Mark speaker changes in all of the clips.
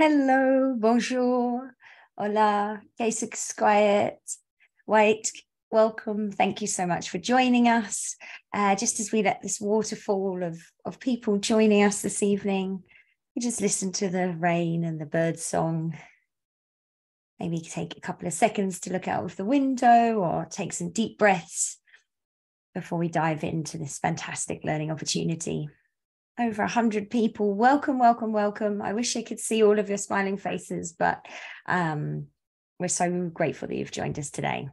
Speaker 1: Hello, bonjour, hola, que quiet, wait, welcome. Thank you so much for joining us. Uh, just as we let this waterfall of, of people joining us this evening, you just listen to the rain and the bird song. Maybe take a couple of seconds to look out of the window or take some deep breaths before we dive into this fantastic learning opportunity over 100 people. Welcome, welcome, welcome. I wish I could see all of your smiling faces, but um, we're so grateful that you've joined us today.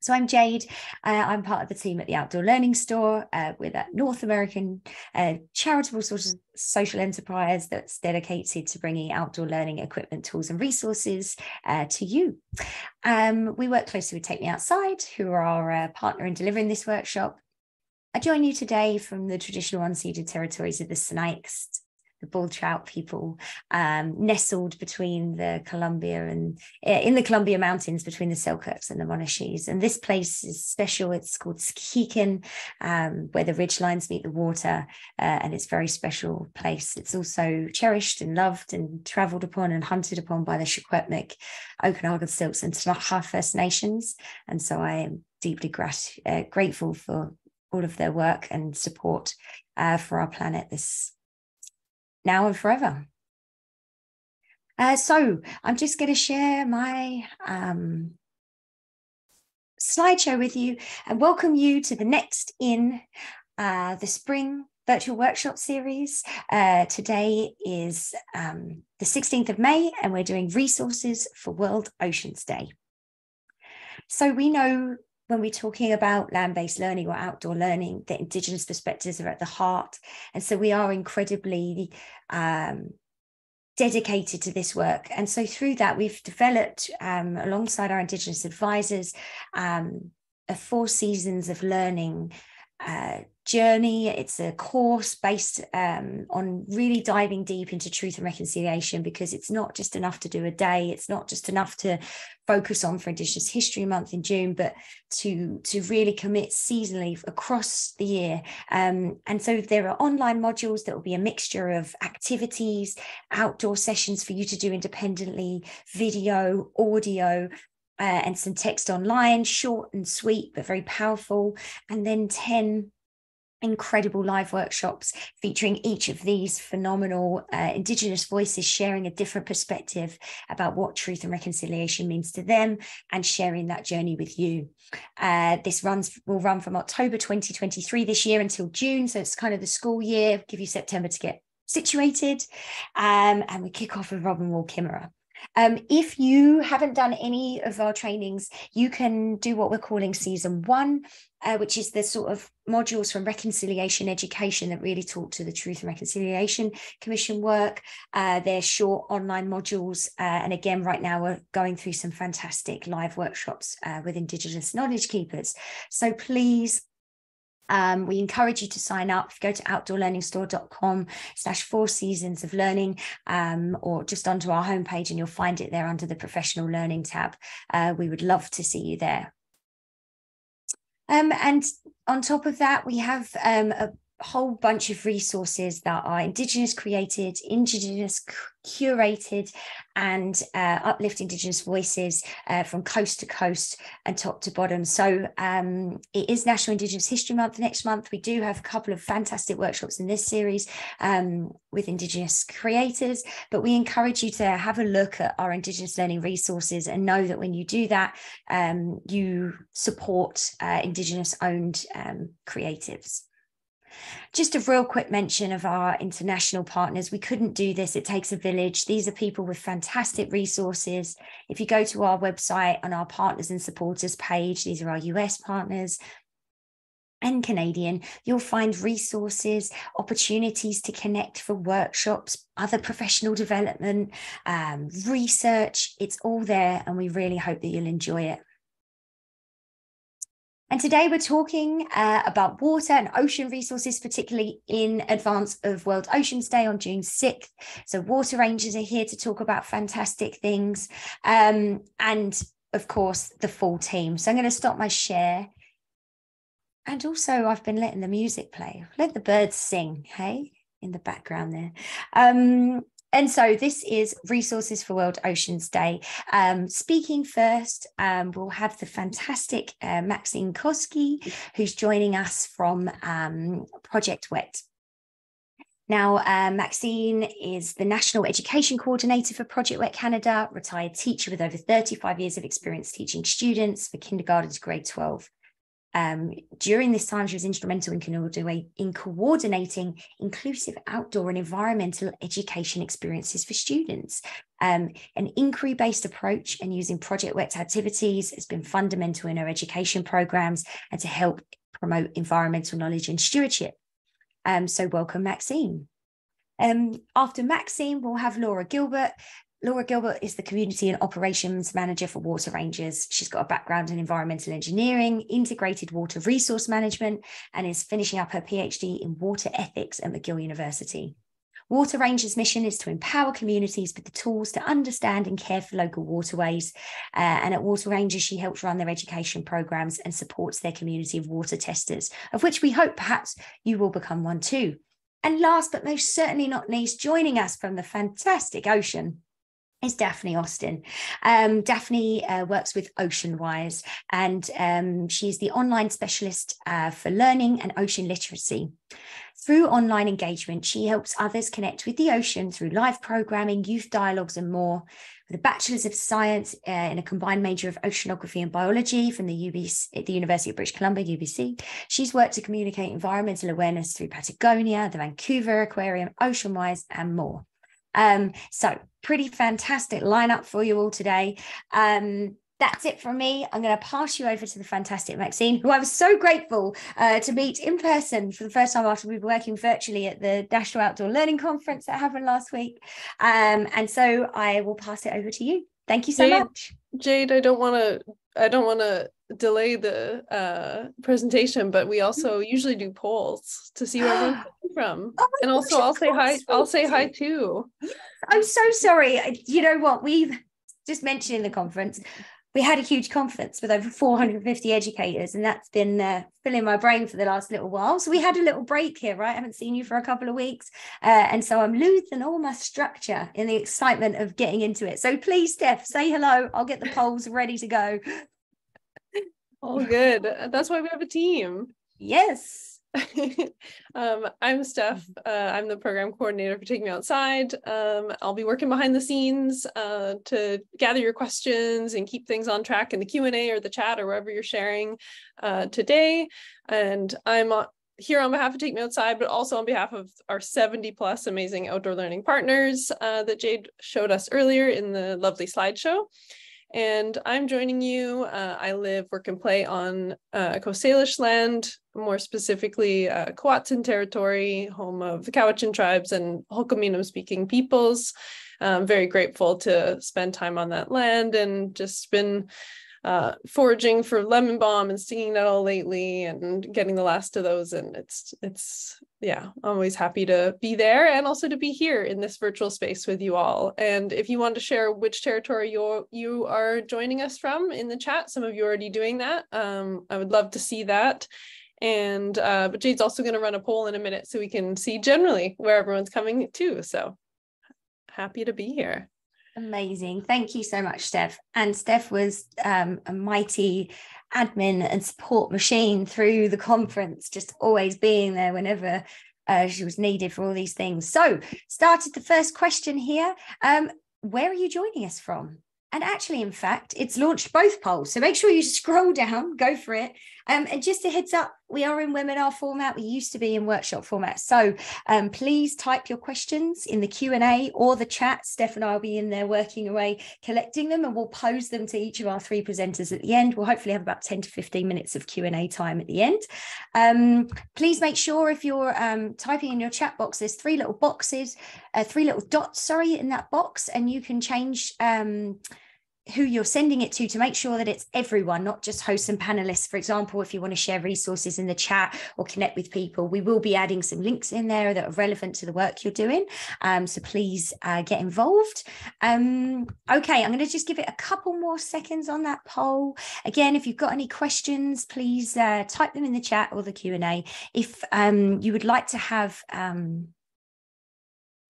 Speaker 1: So I'm Jade. Uh, I'm part of the team at the Outdoor Learning Store. Uh, with a North American uh, charitable sort of social enterprise that's dedicated to bringing outdoor learning equipment, tools, and resources uh, to you. Um, we work closely with Take Me Outside, who are our uh, partner in delivering this workshop. I join you today from the traditional unceded territories of the Sinixt, the bull trout people, um, nestled between the Columbia and uh, in the Columbia Mountains between the Selkirks and the Monashees. And this place is special. It's called Skiken, um, where the ridge lines meet the water, uh, and it's a very special place. It's also cherished and loved and travelled upon and hunted upon by the Secwepemc, Okanagan Syilx, and Ktunaxa First Nations. And so I am deeply grat- uh, grateful for all of their work and support uh, for our planet this now and forever. Uh, so I'm just going to share my um, slideshow with you and welcome you to the next in uh, the spring virtual workshop series. Uh, today is um, the 16th of May, and we're doing resources for World Oceans Day. So we know when we're talking about land-based learning or outdoor learning, the Indigenous perspectives are at the heart. And so we are incredibly um, dedicated to this work. And so through that, we've developed, um, alongside our Indigenous advisors, um, a four seasons of learning uh, journey. It's a course based um, on really diving deep into truth and reconciliation because it's not just enough to do a day. It's not just enough to focus on for Indigenous History Month in June, but to to really commit seasonally across the year. Um, and so there are online modules that will be a mixture of activities, outdoor sessions for you to do independently, video, audio, uh, and some text online, short and sweet, but very powerful. And then 10 incredible live workshops featuring each of these phenomenal uh, Indigenous voices sharing a different perspective about what truth and reconciliation means to them and sharing that journey with you. Uh, this runs will run from October 2023 this year until June. So it's kind of the school year, give you September to get situated. Um, and we kick off with Robin Wall Kimmerer. Um, if you haven't done any of our trainings, you can do what we're calling season one, uh, which is the sort of modules from reconciliation education that really talk to the Truth and Reconciliation Commission work. Uh, they're short online modules. Uh, and again, right now we're going through some fantastic live workshops uh, with Indigenous knowledge keepers. So please um, we encourage you to sign up. Go to outdoorlearningstore.com slash four seasons of learning um, or just onto our homepage and you'll find it there under the professional learning tab. Uh, we would love to see you there. Um, and on top of that, we have um, a whole bunch of resources that are Indigenous created, Indigenous curated, and uh, uplift Indigenous voices uh, from coast to coast and top to bottom. So um, it is National Indigenous History Month next month. We do have a couple of fantastic workshops in this series um, with Indigenous creators, but we encourage you to have a look at our Indigenous learning resources and know that when you do that, um, you support uh, Indigenous owned um, creatives. Just a real quick mention of our international partners. We couldn't do this. It takes a village. These are people with fantastic resources. If you go to our website on our partners and supporters page, these are our US partners, and Canadian, you'll find resources, opportunities to connect for workshops, other professional development, um, research. It's all there, and we really hope that you'll enjoy it. And today we're talking uh, about water and ocean resources, particularly in advance of World Oceans Day on June 6th. So, water rangers are here to talk about fantastic things. Um, and of course, the full team. So, I'm going to stop my share. And also, I've been letting the music play, let the birds sing, hey, in the background there. Um, And so this is Resources for World Oceans Day. Um, speaking first, um, we'll have the fantastic uh, Maxine Koski, who's joining us from um, Project WET. Now, uh, Maxine is the National Education Coordinator for Project WET Canada, retired teacher with over 35 years of experience teaching students for kindergarten to grade 12. Um, during this time, she was instrumental in, in coordinating inclusive outdoor and environmental education experiences for students. Um, an inquiry based approach and using Project WET activities has been fundamental in her education programs and to help promote environmental knowledge and stewardship. Um, so welcome, Maxine. Um, after Maxine, we'll have Laura Gilbert. Laura Gilbert is the Community and Operations Manager for Water Rangers. She's got a background in environmental engineering, integrated water resource management, and is finishing up her PhD in water ethics at McGill University. Water Rangers' mission is to empower communities with the tools to understand and care for local waterways. Uh, and at Water Rangers, she helps run their education programs and supports their community of water testers, of which we hope perhaps you will become one too. And last but most certainly not least, joining us from the fantastic ocean is Daphne Austin. Um, Daphne uh, works with OceanWise and um, she's the online specialist uh, for learning and ocean literacy. Through online engagement, she helps others connect with the ocean through live programming, youth dialogues, and more. With a Bachelor's of Science uh, in a combined major of Oceanography and Biology from the, UBC, the University of British Columbia, UBC, she's worked to communicate environmental awareness through Patagonia, the Vancouver Aquarium, OceanWise, and more. Um, so pretty fantastic lineup for you all today. Um, that's it from me. I'm going to pass you over to the fantastic Maxine, who I was so grateful uh, to meet in person for the first time after we were working virtually at the National Outdoor Learning Conference that happened last week. Um, and so I will pass it over to you. Thank you so
Speaker 2: Jade,
Speaker 1: much.
Speaker 2: Jade, I don't want to I don't want to delay the uh, presentation, but we also usually do polls to see where everyone's coming from. Oh and also, gosh, I'll say hi. I'll say hi too.
Speaker 1: I'm so sorry. You know what? We've just mentioned in the conference, we had a huge conference with over 450 educators, and that's been uh, filling my brain for the last little while. So we had a little break here, right? I haven't seen you for a couple of weeks. Uh, and so I'm losing all my structure in the excitement of getting into it. So please, Steph, say hello. I'll get the polls ready to go.
Speaker 2: All good. That's why we have a team.
Speaker 1: Yes.
Speaker 2: um, I'm Steph. Uh, I'm the program coordinator for Take Me Outside. Um, I'll be working behind the scenes uh, to gather your questions and keep things on track in the Q&A or the chat or wherever you're sharing uh, today. And I'm here on behalf of Take Me Outside, but also on behalf of our 70 plus amazing outdoor learning partners uh, that Jade showed us earlier in the lovely slideshow. And I'm joining you. Uh, I live, work, and play on uh, Coast Salish land, more specifically uh, territory, home of the Cowichan tribes and Hul'q'umi'num' speaking peoples. I'm very grateful to spend time on that land and just been uh, foraging for lemon balm and stinging nettle lately and getting the last of those. And it's, it's, yeah, I'm always happy to be there and also to be here in this virtual space with you all. And if you want to share which territory you you are joining us from in the chat, some of you are already doing that. Um, I would love to see that. And uh, but Jade's also going to run a poll in a minute so we can see generally where everyone's coming to. So happy to be here.
Speaker 1: Amazing. Thank you so much, Steph. And Steph was um, a mighty admin and support machine through the conference, just always being there whenever uh, she was needed for all these things. So, started the first question here. Um, where are you joining us from? And actually, in fact, it's launched both polls. So make sure you scroll down, go for it. Um, and just a heads up, we are in webinar format. We used to be in workshop format. So um, please type your questions in the Q&A or the chat. Steph and I will be in there working away, collecting them, and we'll pose them to each of our three presenters at the end. We'll hopefully have about 10 to 15 minutes of Q&A time at the end. Um, please make sure if you're um, typing in your chat box, there's three little boxes, uh, three little dots, sorry, in that box, and you can change um, who you're sending it to to make sure that it's everyone, not just hosts and panelists. For example, if you want to share resources in the chat or connect with people, we will be adding some links in there that are relevant to the work you're doing. Um, so please uh, get involved. Um, okay, I'm going to just give it a couple more seconds on that poll. Again, if you've got any questions, please uh, type them in the chat or the Q&A. If um, you would like to have um,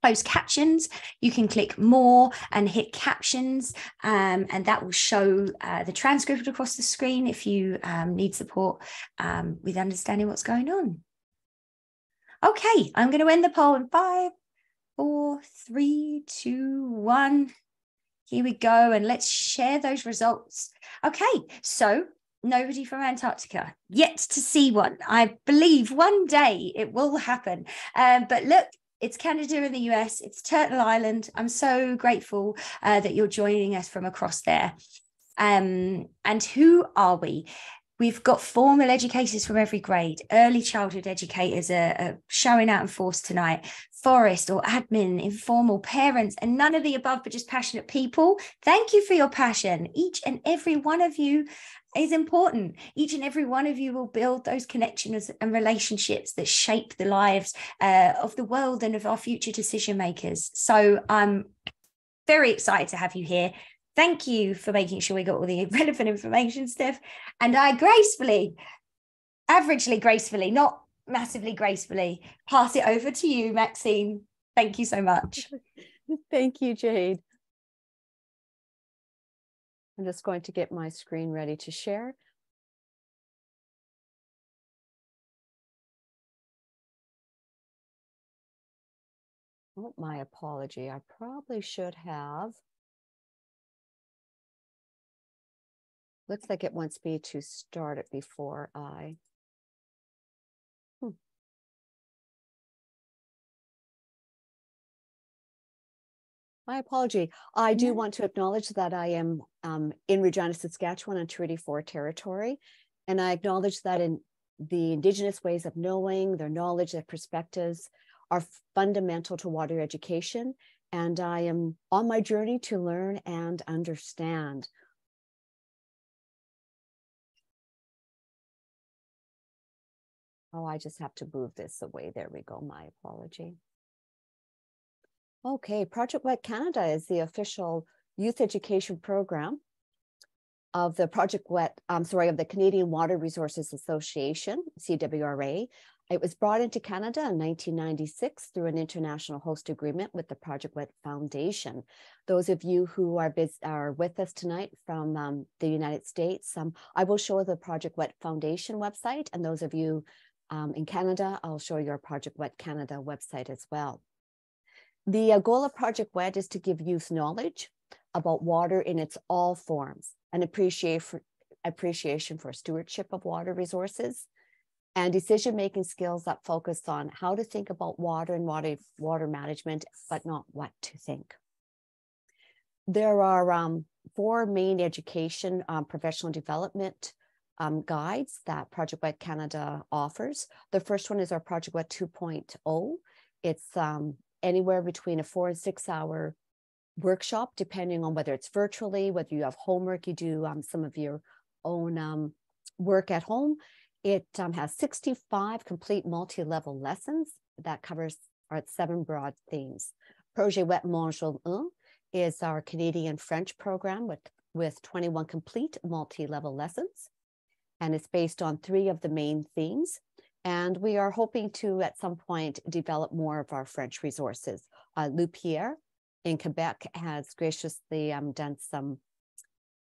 Speaker 1: closed captions, you can click more and hit captions, um, and that will show uh, the transcript across the screen if you um, need support um, with understanding what's going on. Okay, I'm going to end the poll in five, four, three, two, one. Here we go, and let's share those results. Okay, so nobody from Antarctica yet to see one. I believe one day it will happen. Um, but look, it's Canada and the US, it's Turtle Island. I'm so grateful uh, that you're joining us from across there. Um, and who are we? We've got formal educators from every grade. Early childhood educators are, are, showing out in force tonight. Forest or admin, informal parents, and none of the above, but just passionate people. Thank you for your passion. Each and every one of you is important. Each and every one of you will build those connections and relationships that shape the lives uh, of the world and of our future decision makers. So I'm very excited to have you here. Thank you for making sure we got all the relevant information, Steph. And I gracefully, averagely gracefully, not massively gracefully, pass it over to you, Maxine. Thank you so much.
Speaker 3: Thank you, Jade. I'm just going to get my screen ready to share. Oh, my apology. I probably should have. Looks like it wants me to start it before I My apology. I do want to acknowledge that I am um, in Regina, Saskatchewan on Treaty 4 territory. And I acknowledge that in the Indigenous ways of knowing, their knowledge, their perspectives are fundamental to water education. And I am on my journey to learn and understand. Oh, I just have to move this away. There we go. My apology. Okay, Project Wet Canada is the official youth education program of the Project Wet, I'm sorry, of the Canadian Water Resources Association, CWRA. It was brought into Canada in 1996 through an international host agreement with the Project Wet Foundation. Those of you who are, biz- are with us tonight from um, the United States, um, I will show the Project Wet Foundation website, and those of you um, in Canada, I'll show your Project Wet Canada website as well. The uh, goal of Project WET is to give youth knowledge about water in its all forms, an appreciation for stewardship of water resources, and decision-making skills that focus on how to think about water and water, water management, but not what to think. There are um, four main education um, professional development um, guides that Project WET Canada offers. The first one is our Project WET 2.0. It's um, anywhere between a four and six hour workshop, depending on whether it's virtually, whether you have homework, you do um, some of your own um, work at home. It um, has 65 complete multi-level lessons that covers our seven broad themes. Projet Wet Mondial 1 is our Canadian French program with, with 21 complete multi-level lessons. And it's based on three of the main themes. And we are hoping to, at some point, develop more of our French resources. Uh, Lou Pierre in Quebec has graciously um, done some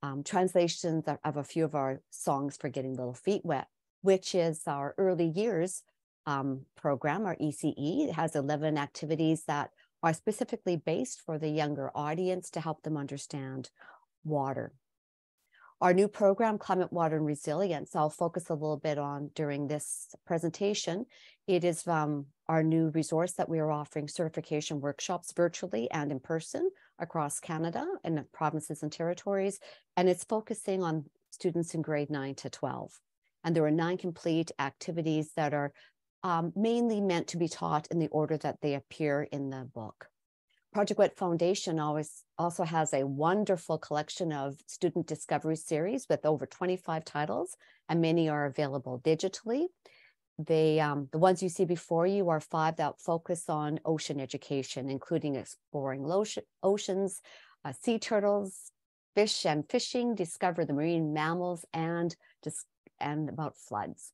Speaker 3: um, translations of, of, a few of our songs for Getting Little Feet Wet, which is our early years um, program, our ECE. It has 11 activities that are specifically based for the younger audience to help them understand water. Our new program, Climate, Water, and Resilience, I'll focus a little bit on during this presentation. It is um, our new resource that we are offering certification workshops virtually and in person across Canada and provinces and territories. And it's focusing on students in grade 9 to 12. And there are nine complete activities that are um, mainly meant to be taught in the order that they appear in the book. Project Wet Foundation always also has a wonderful collection of student discovery series with over 25 titles, and many are available digitally. They, um, the ones you see before you are five that focus on ocean education, including exploring oceans, uh, sea turtles, fish and fishing, discover the marine mammals, and and about floods.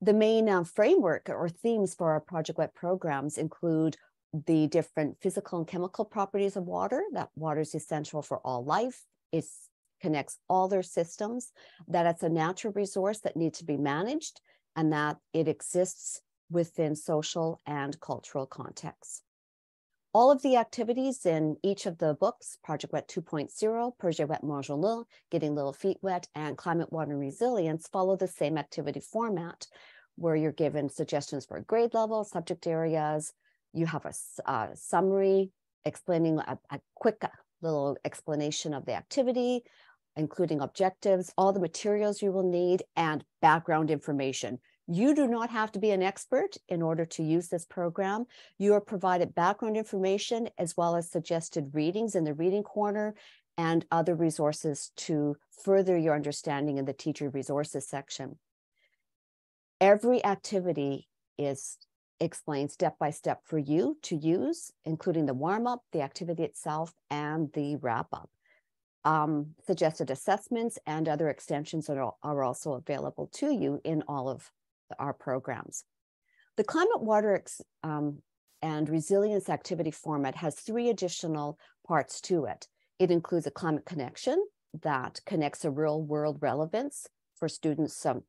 Speaker 3: The main uh, framework or themes for our Project Wet programs include the different physical and chemical properties of water, that water is essential for all life. It connects all their systems, that it's a natural resource that needs to be managed, and that it exists within social and cultural contexts. All of the activities in each of the books, Project Wet 2.0, Projet Wet Montjoulin, Getting Little Feet Wet, and Climate, Water, Resilience follow the same activity format, where you're given suggestions for grade level, subject areas. You have a, a uh, summary explaining a, a quick uh, little explanation of the activity, including objectives, all the materials you will need, and background information. You do not have to be an expert in order to use this program. You are provided background information as well as suggested readings in the reading corner and other resources to further your understanding in the teacher resources section. Every activity is explained step by step for you to use, including the warm up, the activity itself, and the wrap up. Um, suggested assessments and other extensions are, are also available to you in all of our programs. The climate, water, um, and resilience activity format has three additional parts to it. It includes a climate connection that connects a real world relevance for students um,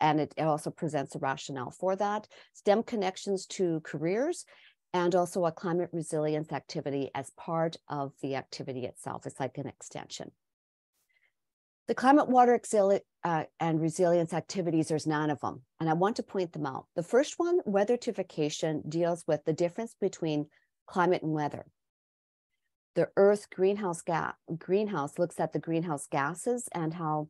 Speaker 3: and it also presents a rationale for that. STEM connections to careers and also a climate resilience activity as part of the activity itself. It's like an extension. The climate, water, uh, and resilience activities, there's nine of them, and I want to point them out. The first one, weathertification, deals with the difference between climate and weather. The Earth greenhouse greenhouse looks at the greenhouse gases and how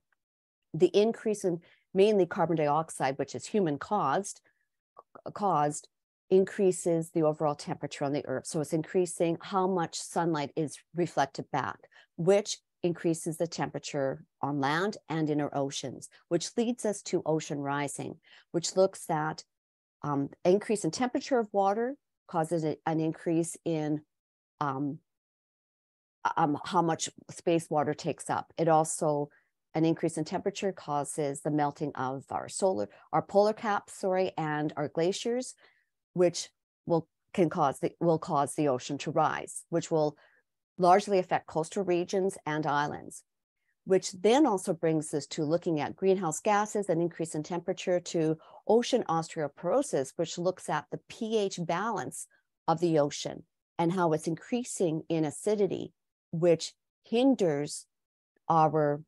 Speaker 3: the increase in mainly carbon dioxide, which is human caused, caused, increases the overall temperature on the Earth. So it's increasing how much sunlight is reflected back, which increases the temperature on land and in our oceans, which leads us to ocean rising, which looks at um, increase in temperature of water causes an increase in um, um, how much space water takes up. It also an increase in temperature causes the melting of our solar, our polar caps, sorry, and our glaciers, which will can cause the will cause the ocean to rise, which will largely affect coastal regions and islands, which then also brings us to looking at greenhouse gases and increase in temperature to ocean osteoporosis, which looks at the pH balance of the ocean and how it's increasing in acidity, which hinders our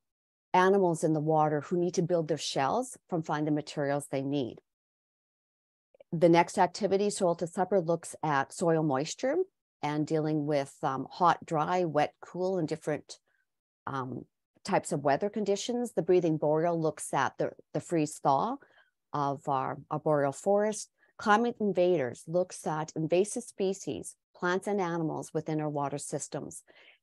Speaker 3: animals in the water who need to build their shells from finding the materials they need. The next activity, Soil to Supper, looks at soil moisture and dealing with um, hot, dry, wet, cool, and different um, types of weather conditions. The breathing boreal looks at the, the freeze thaw of our, our boreal forest. Climate invaders looks at invasive species, plants and animals within our water systems.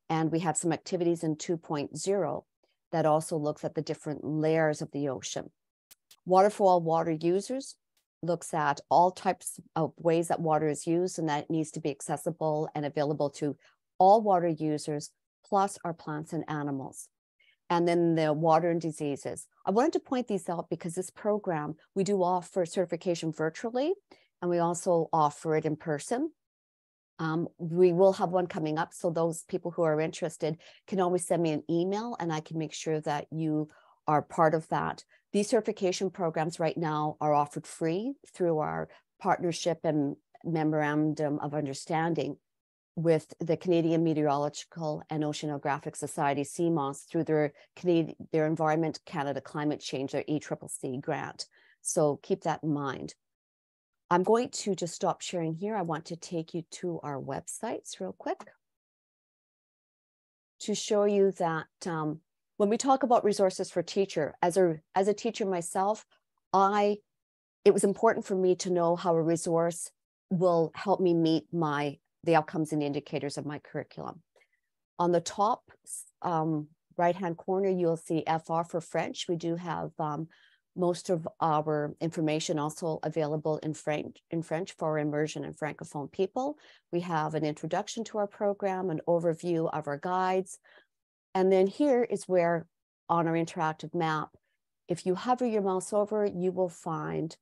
Speaker 3: And we have some activities in 2.0 that also looks at the different layers of the ocean. Water for all water users looks at all types of ways that water is used and that needs to be accessible and available to all water users, plus our plants and animals. And then the water and diseases. I wanted to point these out because this program, we do offer certification virtually, and we also offer it in person. Um, we will have one coming up. So those people who are interested can always send me an email and I can make sure that you are part of that. These certification programs right now are offered free through our partnership and memorandum of understanding with the Canadian Meteorological and Oceanographic Society, CMOS, through their Canadian, their Environment Canada Climate Change, their ECCC grant. So keep that in mind. I'm going to just stop sharing here. I want to take you to our websites real quick to show you that um, when we talk about resources for teacher, as a, as a teacher myself, I it was important for me to know how a resource will help me meet my the outcomes and indicators of my curriculum. On the top um, right hand corner, you'll see FR for French. We do have um, most of our information also available in French, in French for immersion and Francophone people. We have an introduction to our program, an overview of our guides. And then here is where on our interactive map, if you hover your mouse over, you will find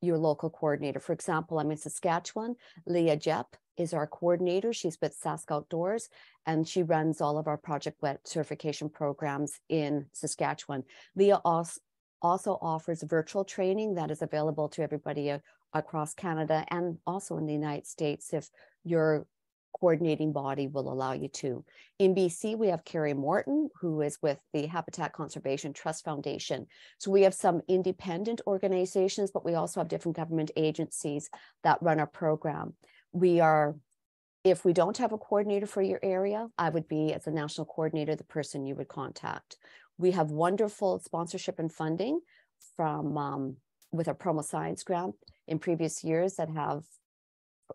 Speaker 3: your local coordinator. For example, I'm in Saskatchewan, Leah Jepp is our coordinator. She's with Sask Outdoors, and she runs all of our Project WET certification programs in Saskatchewan. Leah also, offers virtual training that is available to everybody across Canada and also in the United States if your coordinating body will allow you to. In BC, we have Carrie Morton, who is with the Habitat Conservation Trust Foundation. So we have some independent organizations, but we also have different government agencies that run our program. We are, if we don't have a coordinator for your area, I would be, as a national coordinator, the person you would contact. We have wonderful sponsorship and funding from um, with a promo science grant in previous years that have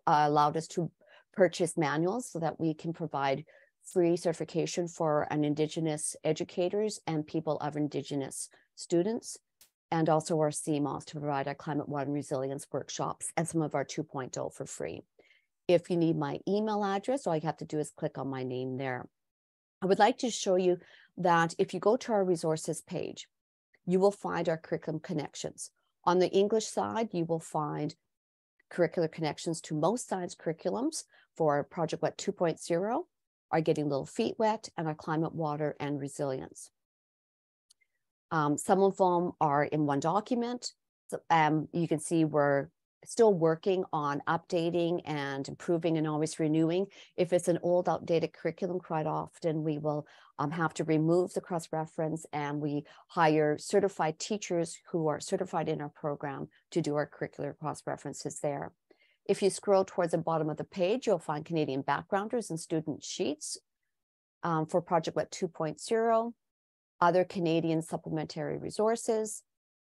Speaker 3: uh, allowed us to purchase manuals so that we can provide free certification for an Indigenous educators and people of Indigenous students, and also our CMOS to provide our climate, and resilience workshops and some of our 2.0 for free. If you need my email address, all you have to do is click on my name there. I would like to show you that if you go to our resources page, you will find our curriculum connections. On the English side, you will find curricular connections to most science curriculums for Project WET 2.0, are getting little feet wet, and our climate, water, and resilience. Um, some of them are in one document. So, um, you can see we're still working on updating and improving and always renewing. If it's an old outdated curriculum, quite often we will um, have to remove the cross-reference and we hire certified teachers who are certified in our program to do our curricular cross-references there. If you scroll towards the bottom of the page, you'll find Canadian backgrounders and student sheets um, for Project WET 2.0, other Canadian supplementary resources.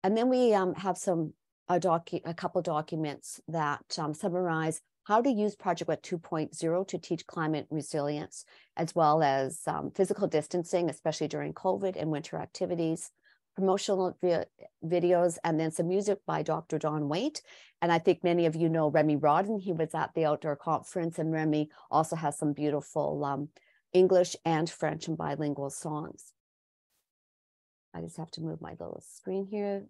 Speaker 3: And then we um, have some a, docu- a couple documents that um, summarize how to use Project WET 2.0 to teach climate resilience, as well as um, physical distancing, especially during COVID and winter activities, promotional vi- videos, and then some music by Dr. Don Waite. And I think many of you know Remy Rodden. He was at the outdoor conference, and Remy also has some beautiful um, English and French and bilingual songs. I just have to move my little screen here.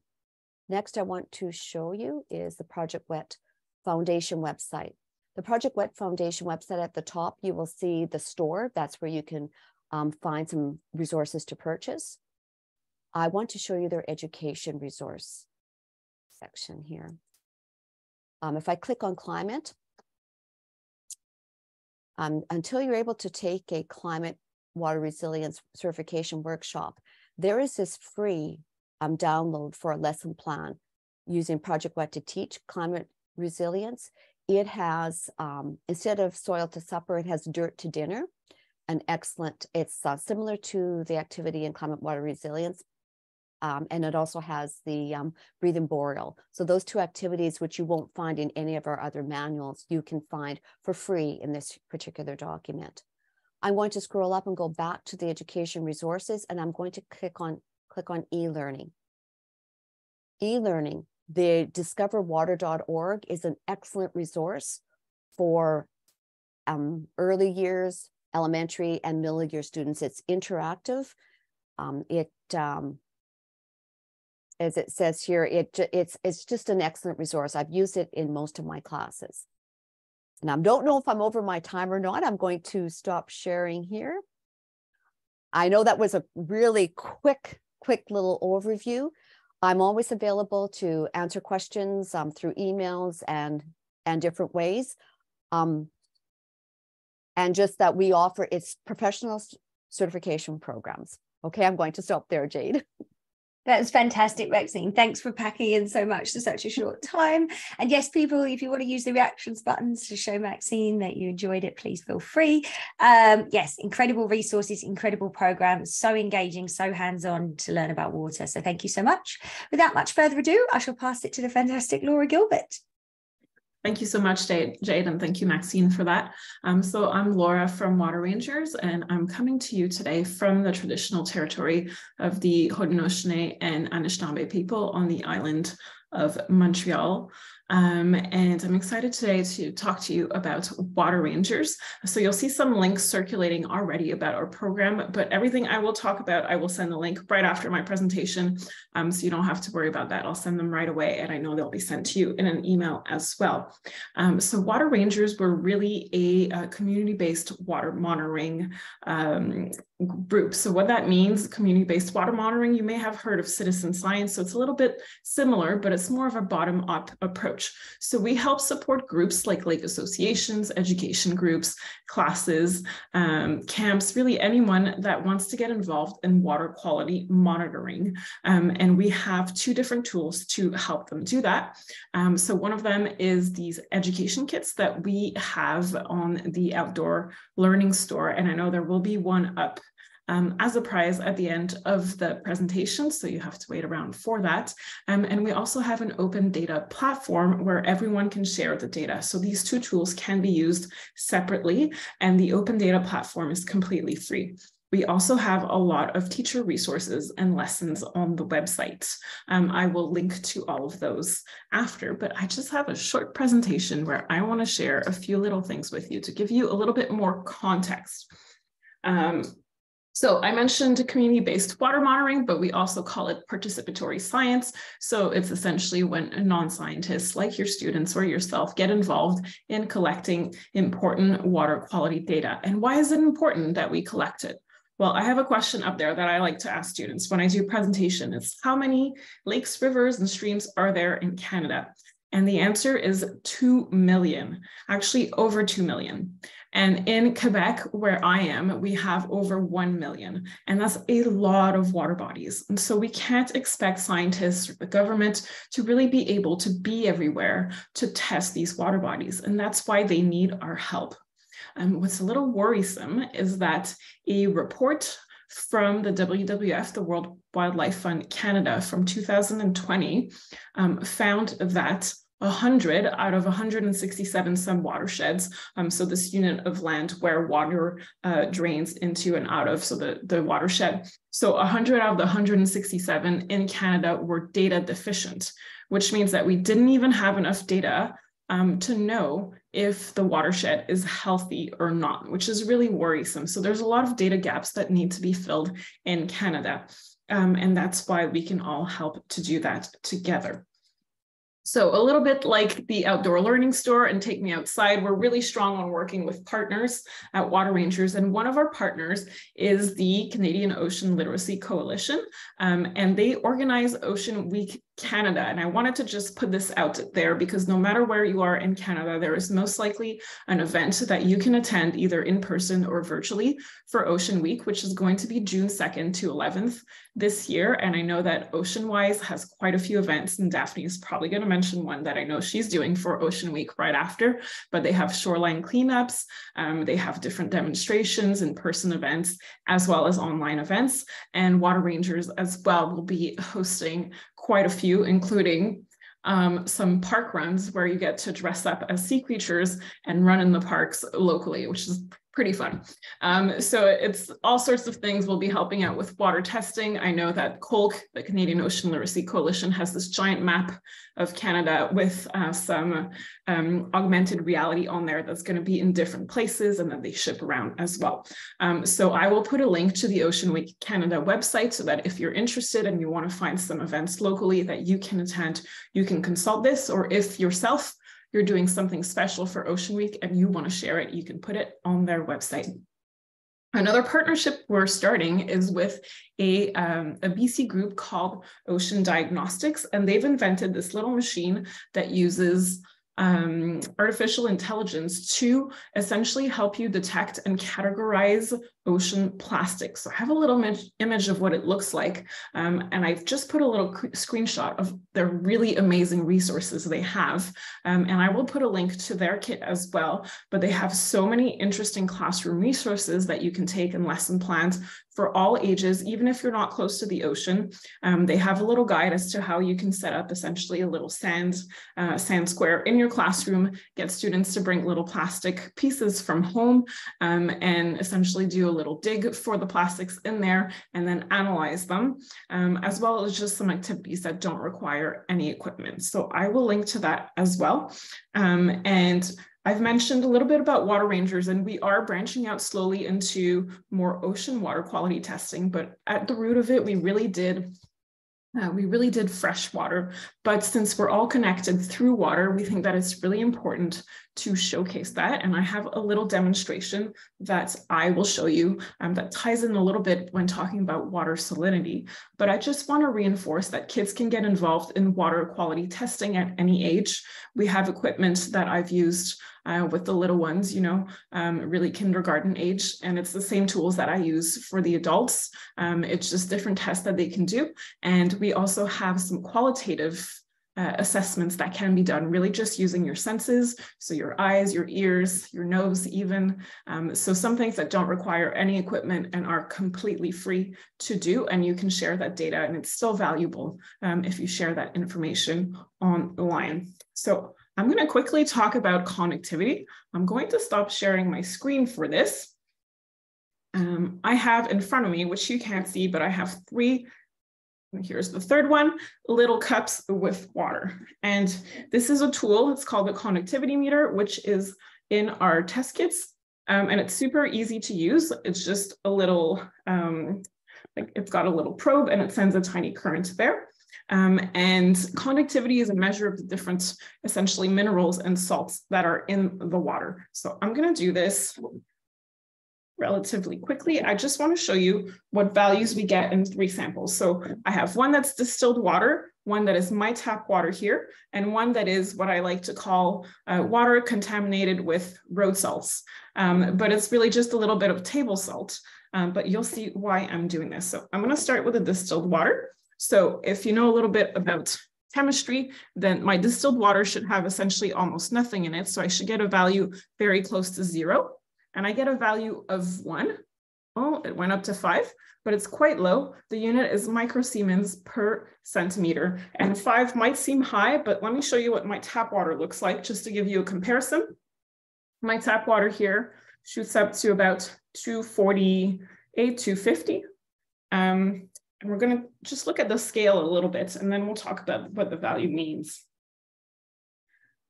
Speaker 3: Next, I want to show you is the Project WET Foundation website. The Project WET Foundation website at the top, you will see the store. That's where you can um, find some resources to purchase. I want to show you their education resource section here. Um, if I click on climate, um, until you're able to take a climate water resilience certification workshop, there is this free um, download for a lesson plan using Project WET to teach climate resilience. It has, um, instead of soil to supper, it has dirt to dinner. An excellent, it's uh, similar to the activity in climate water resilience. Um, and it also has the um, breathing boreal. So those two activities, which you won't find in any of our other manuals, you can find for free in this particular document. I'm going to scroll up and go back to the education resources, and I'm going to click on click on e-learning. E-learning, the discoverwater.org is an excellent resource for um, early years, elementary and middle year students. It's interactive. Um, it, um, as it says here, it, it's, it's just an excellent resource. I've used it in most of my classes. And I don't know if I'm over my time or not. I'm going to stop sharing here. I know that was a really quick quick little overview. I'm always available to answer questions um, through emails and and different ways. Um, and just that we offer its professional certification programs. Okay, I'm going to stop there, Jade.
Speaker 1: That's fantastic, Maxine. Thanks for packing in so much to such a short time. And yes, people, if you want to use the reactions buttons to show Maxine that you enjoyed it, please feel free. Um, yes, incredible resources, incredible program, so engaging, so hands on to learn about water. So thank you so much. Without much further ado, I shall pass it to the fantastic Laura Gilbert.
Speaker 4: Thank you so much, Jade, and thank you, Maxine, for that. Um, so I'm Laura from Water Rangers, and I'm coming to you today from the traditional territory of the Haudenosaunee and Anishinaabe people on the island of Montreal. Um, and I'm excited today to talk to you about Water Rangers. So you'll see some links circulating already about our program, but everything I will talk about, I will send the link right after my presentation. Um, so you don't have to worry about that. I'll send them right away and I know they'll be sent to you in an email as well. Um, so Water Rangers were really a, a community-based water monitoring um, group. So what that means, community-based water monitoring, you may have heard of citizen science. So it's a little bit similar, but it's more of a bottom-up approach. So we help support groups like lake associations, education groups, classes, um, camps, really anyone that wants to get involved in water quality monitoring. Um, and we have two different tools to help them do that. Um, so one of them is these education kits that we have on the outdoor learning store. And I know there will be one up um, as a prize at the end of the presentation. So you have to wait around for that. Um, and we also have an open data platform where everyone can share the data. So these two tools can be used separately and the open data platform is completely free. We also have a lot of teacher resources and lessons on the website. Um, I will link to all of those after, but I just have a short presentation where I want to share a few little things with you to give you a little bit more context. Um, so I mentioned community-based water monitoring, but we also call it participatory science. So it's essentially when non-scientists like your students or yourself get involved in collecting important water quality data. And why is it important that we collect it? Well, I have a question up there that I like to ask students when I do presentation. It's how many lakes, rivers, and streams are there in Canada? And the answer is 2 million, actually over 2 million. And in Quebec, where I am, we have over 1 million, and that's a lot of water bodies. And so we can't expect scientists or the government to really be able to be everywhere to test these water bodies. And that's why they need our help. And what's a little worrisome is that a report from the WWF, the World Wildlife Fund Canada, from 2020 um, found that 100 out of 167 some watersheds. Um, so this unit of land where water uh, drains into and out of, so the, the watershed. So 100 out of the 167 in Canada were data deficient, which means that we didn't even have enough data um, to know if the watershed is healthy or not, which is really worrisome. So there's a lot of data gaps that need to be filled in Canada. Um, and that's why we can all help to do that together. So a little bit like the outdoor learning store and Take Me Outside, we're really strong on working with partners at Water Rangers. And one of our partners is the Canadian Ocean Literacy Coalition. Um, and they organize Ocean Week Canada. And I wanted to just put this out there because no matter where you are in Canada, there is most likely an event that you can attend either in person or virtually for Ocean Week, which is going to be June 2nd to 11th this year. And I know that Ocean Wise has quite a few events, and Daphne is probably going to mention one that I know she's doing for Ocean Week right after. But they have shoreline cleanups, um, they have different demonstrations, in person events, as well as online events. And Water Rangers as well will be hosting quite a few, including um, some park runs where you get to dress up as sea creatures and run in the parks locally, which is pretty fun. Um, so it's all sorts of things. We'll be helping out with water testing. I know that COLC, the Canadian Ocean Literacy Coalition, has this giant map of Canada with uh, some um, augmented reality on there that's going to be in different places and that they ship around as well. Um, so I will put a link to the Ocean Week Canada website so that if you're interested and you want to find some events locally that you can attend, you can consult this, or if yourself you're doing something special for Ocean Week and you want to share it, you can put it on their website. Another partnership we're starting is with a, um, a BC group called Ocean Diagnostics, and they've invented this little machine that uses um, artificial intelligence to essentially help you detect and categorize ocean plastics. So I have a little image of what it looks like. Um, and I've just put a little screenshot of their really amazing resources they have. Um, and I will put a link to their kit as well. But they have so many interesting classroom resources that you can take in lesson plans for all ages, even if you're not close to the ocean. Um, they have a little guide as to how you can set up essentially a little sand, uh, sand square in your classroom, get students to bring little plastic pieces from home um, and essentially do a little dig for the plastics in there and then analyze them, um, as well as just some activities that don't require any equipment. So I will link to that as well. Um, and I've mentioned a little bit about water rangers, and we are branching out slowly into more ocean water quality testing. But at the root of it, we really did uh, we really did fresh water, but since we're all connected through water, we think that it's really important to showcase that. And I have a little demonstration that I will show you um, that ties in a little bit when talking about water salinity. But I just want to reinforce that kids can get involved in water quality testing at any age. We have equipment that I've used uh, with the little ones, you know, um, really kindergarten age. And it's the same tools that I use for the adults. Um, it's just different tests that they can do. And we also have some qualitative uh, assessments that can be done really just using your senses. So your eyes, your ears, your nose even. Um, so some things that don't require any equipment and are completely free to do. And you can share that data and it's still valuable um, if you share that information online. So I'm going to quickly talk about conductivity. I'm going to stop sharing my screen for this. Um, I have in front of me, which you can't see, but I have three, here's the third one, little cups with water. And this is a tool, it's called the conductivity meter, which is in our test kits. Um, and it's super easy to use. It's just a little, um, like it's got a little probe and it sends a tiny current there. Um, and conductivity is a measure of the different essentially minerals and salts that are in the water. So I'm going to do this relatively quickly. I just want to show you what values we get in three samples. So I have one that's distilled water, one that is my tap water here, and one that is what I like to call uh, water contaminated with road salts. Um, but it's really just a little bit of table salt. Um, but you'll see why I'm doing this. So I'm going to start with the distilled water. So if you know a little bit about chemistry, then my distilled water should have essentially almost nothing in it. So I should get a value very close to zero. And I get a value of one. Oh, it went up to five, but it's quite low. The unit is microsiemens per centimeter. And five might seem high, but let me show you what my tap water looks like just to give you a comparison. My tap water here shoots up to about 248, 250. Um, and we're going to just look at the scale a little bit, and then we'll talk about what the value means.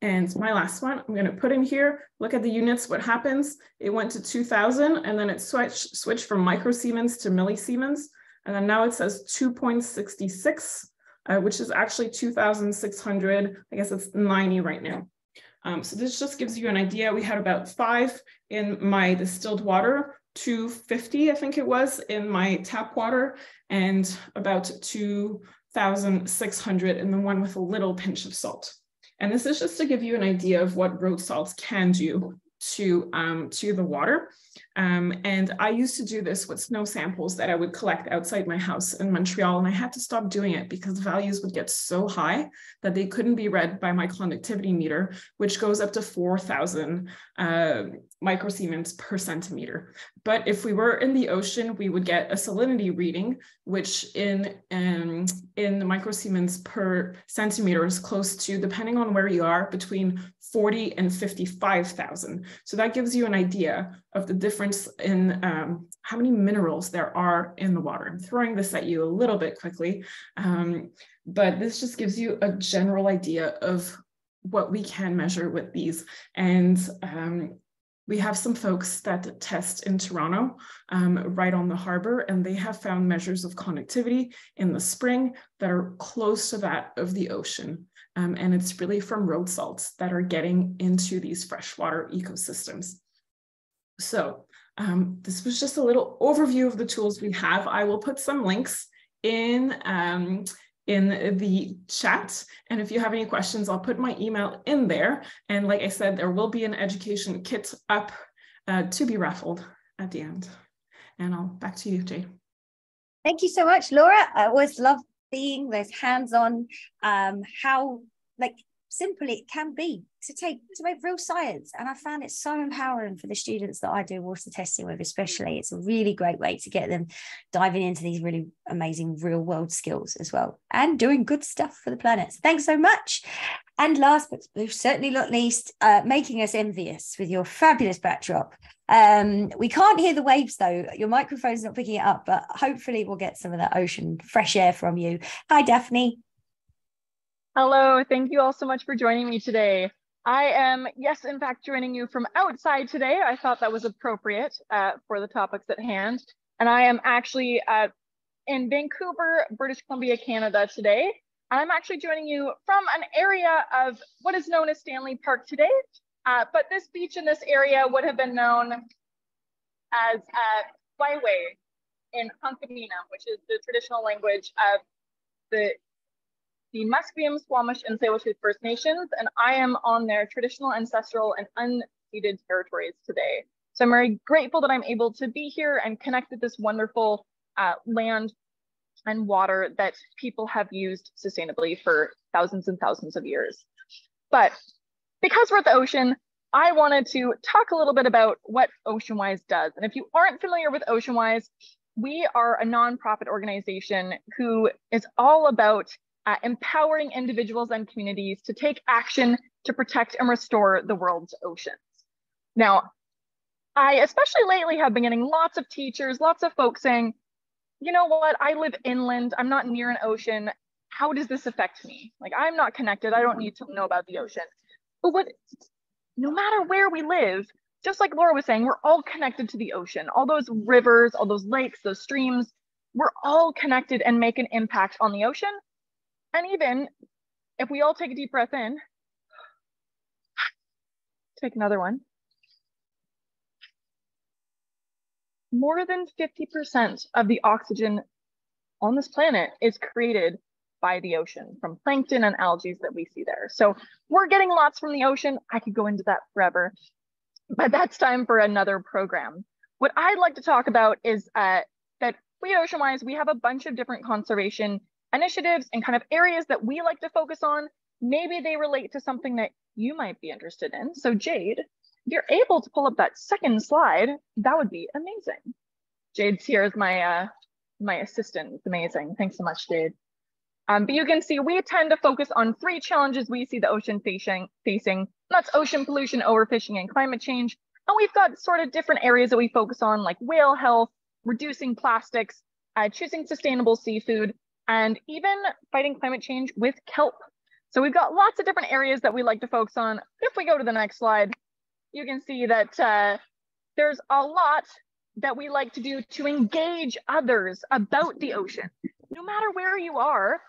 Speaker 4: And my last one, I'm going to put in here, look at the units, what happens. It went to 2000, and then it switched, switched from microsiemens to millisiemens. And then now it says 2.66, uh, which is actually 2,600. I guess it's 90 right now. Um, so this just gives you an idea. We had about five in my distilled water, 250, I think it was, in my tap water, and about 2,600 in the one with a little pinch of salt. And this is just to give you an idea of what road salts can do to, um, to the water. Um, and I used to do this with snow samples that I would collect outside my house in Montreal, and I had to stop doing it because the values would get so high that they couldn't be read by my conductivity meter, which goes up to 4,000 uh, microsiemens per centimeter. But if we were in the ocean, we would get a salinity reading, which in, um, in microsiemens per centimeter is close to, depending on where you are, between 40 and 55,000. So that gives you an idea of the difference in um, how many minerals there are in the water. I'm throwing this at you a little bit quickly, um, but this just gives you a general idea of what we can measure with these. And um, we have some folks that test in Toronto, um, right on the harbor, and they have found measures of conductivity in the spring that are close to that of the ocean. Um, and it's really from road salts that are getting into these freshwater ecosystems. So um, this was just a little overview of the tools we have. I will put some links in um, in the chat. And if you have any questions, I'll put my email in there. And like I said, there will be an education kit up uh, to be raffled at the end. And I'll back to you, Jade.
Speaker 1: Thank you so much, Laura. I always love seeing those hands-on um, how like simple it can be to take to make real science. And i found it so empowering for the students that i do water testing with especially. It's a really great way to get them diving into these really amazing real world skills as well and doing good stuff for the planet. So thanks so much. And last but certainly not least uh, making us envious with your fabulous backdrop um, we can't hear the waves though your microphone's not picking it up but hopefully we'll get some of that ocean fresh air from you hi daphne
Speaker 5: Hello, thank you all so much for joining me today. I am, yes, in fact, joining you from outside today. I thought that was appropriate uh, for the topics at hand. And I am actually uh, in Vancouver, British Columbia, Canada today. And I'm actually joining you from an area of what is known as Stanley Park today. Uh, but this beach in this area would have been known as uh, in Hunkaminam, which is the traditional language of the the Musqueam, Squamish, and Tsleil-Waututh First Nations, and I am on their traditional, ancestral, and unceded territories today. So I'm very grateful that I'm able to be here and connect with this wonderful uh, land and water that people have used sustainably for thousands and thousands of years. But because we're at the ocean, I wanted to talk a little bit about what OceanWise does. And if you aren't familiar with OceanWise, we are a nonprofit organization who is all about uh, empowering individuals and communities to take action to protect and restore the world's oceans. Now, I especially lately have been getting lots of teachers, lots of folks saying, you know what, I live inland, I'm not near an ocean. How does this affect me? Like, I'm not connected, I don't need to know about the ocean. But what, no matter where we live, just like Laura was saying, we're all connected to the ocean. All those rivers, all those lakes, those streams, we're all connected and make an impact on the ocean and even if we all take a deep breath in, take another one. More than 50% of the oxygen on this planet is created by the ocean from plankton and algae that we see there. So we're getting lots from the ocean. I could go into that forever, but that's time for another program. What I'd like to talk about is uh, that we at OceanWise, we have a bunch of different conservation initiatives and kind of areas that we like to focus on. Maybe they relate to something that you might be interested in. So Jade, if you're able to pull up that second slide, that would be amazing. Jade's here as my, uh, my assistant. It's amazing. Thanks so much, Jade. Um, but you can see we tend to focus on three challenges we see the ocean facing, facing. That's ocean pollution, overfishing, and climate change. And we've got sort of different areas that we focus on like whale health, reducing plastics, uh, choosing sustainable seafood, and even fighting climate change with kelp. So we've got lots of different areas that we like to focus on. If we go to the next slide, you can see that uh, there's a lot that we like to do to engage others about the ocean. No matter where you are,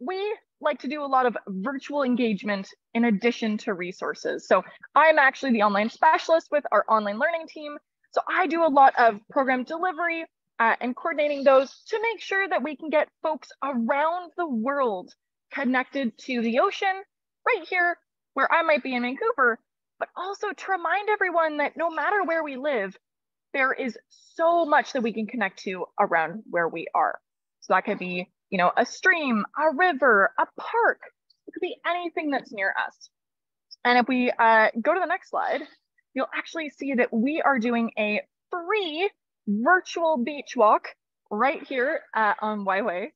Speaker 5: we like to do a lot of virtual engagement in addition to resources. So I'm actually the online specialist with our online learning team. So I do a lot of program delivery, uh, and coordinating those to make sure that we can get folks around the world connected to the ocean right here where I might be in Vancouver, but also to remind everyone that no matter where we live, there is so much that we can connect to around where we are. So that could be, you know, a stream, a river, a park. It could be anything that's near us. And if we uh, go to the next slide, you'll actually see that we are doing a free virtual beach walk right here uh, on Waiwe.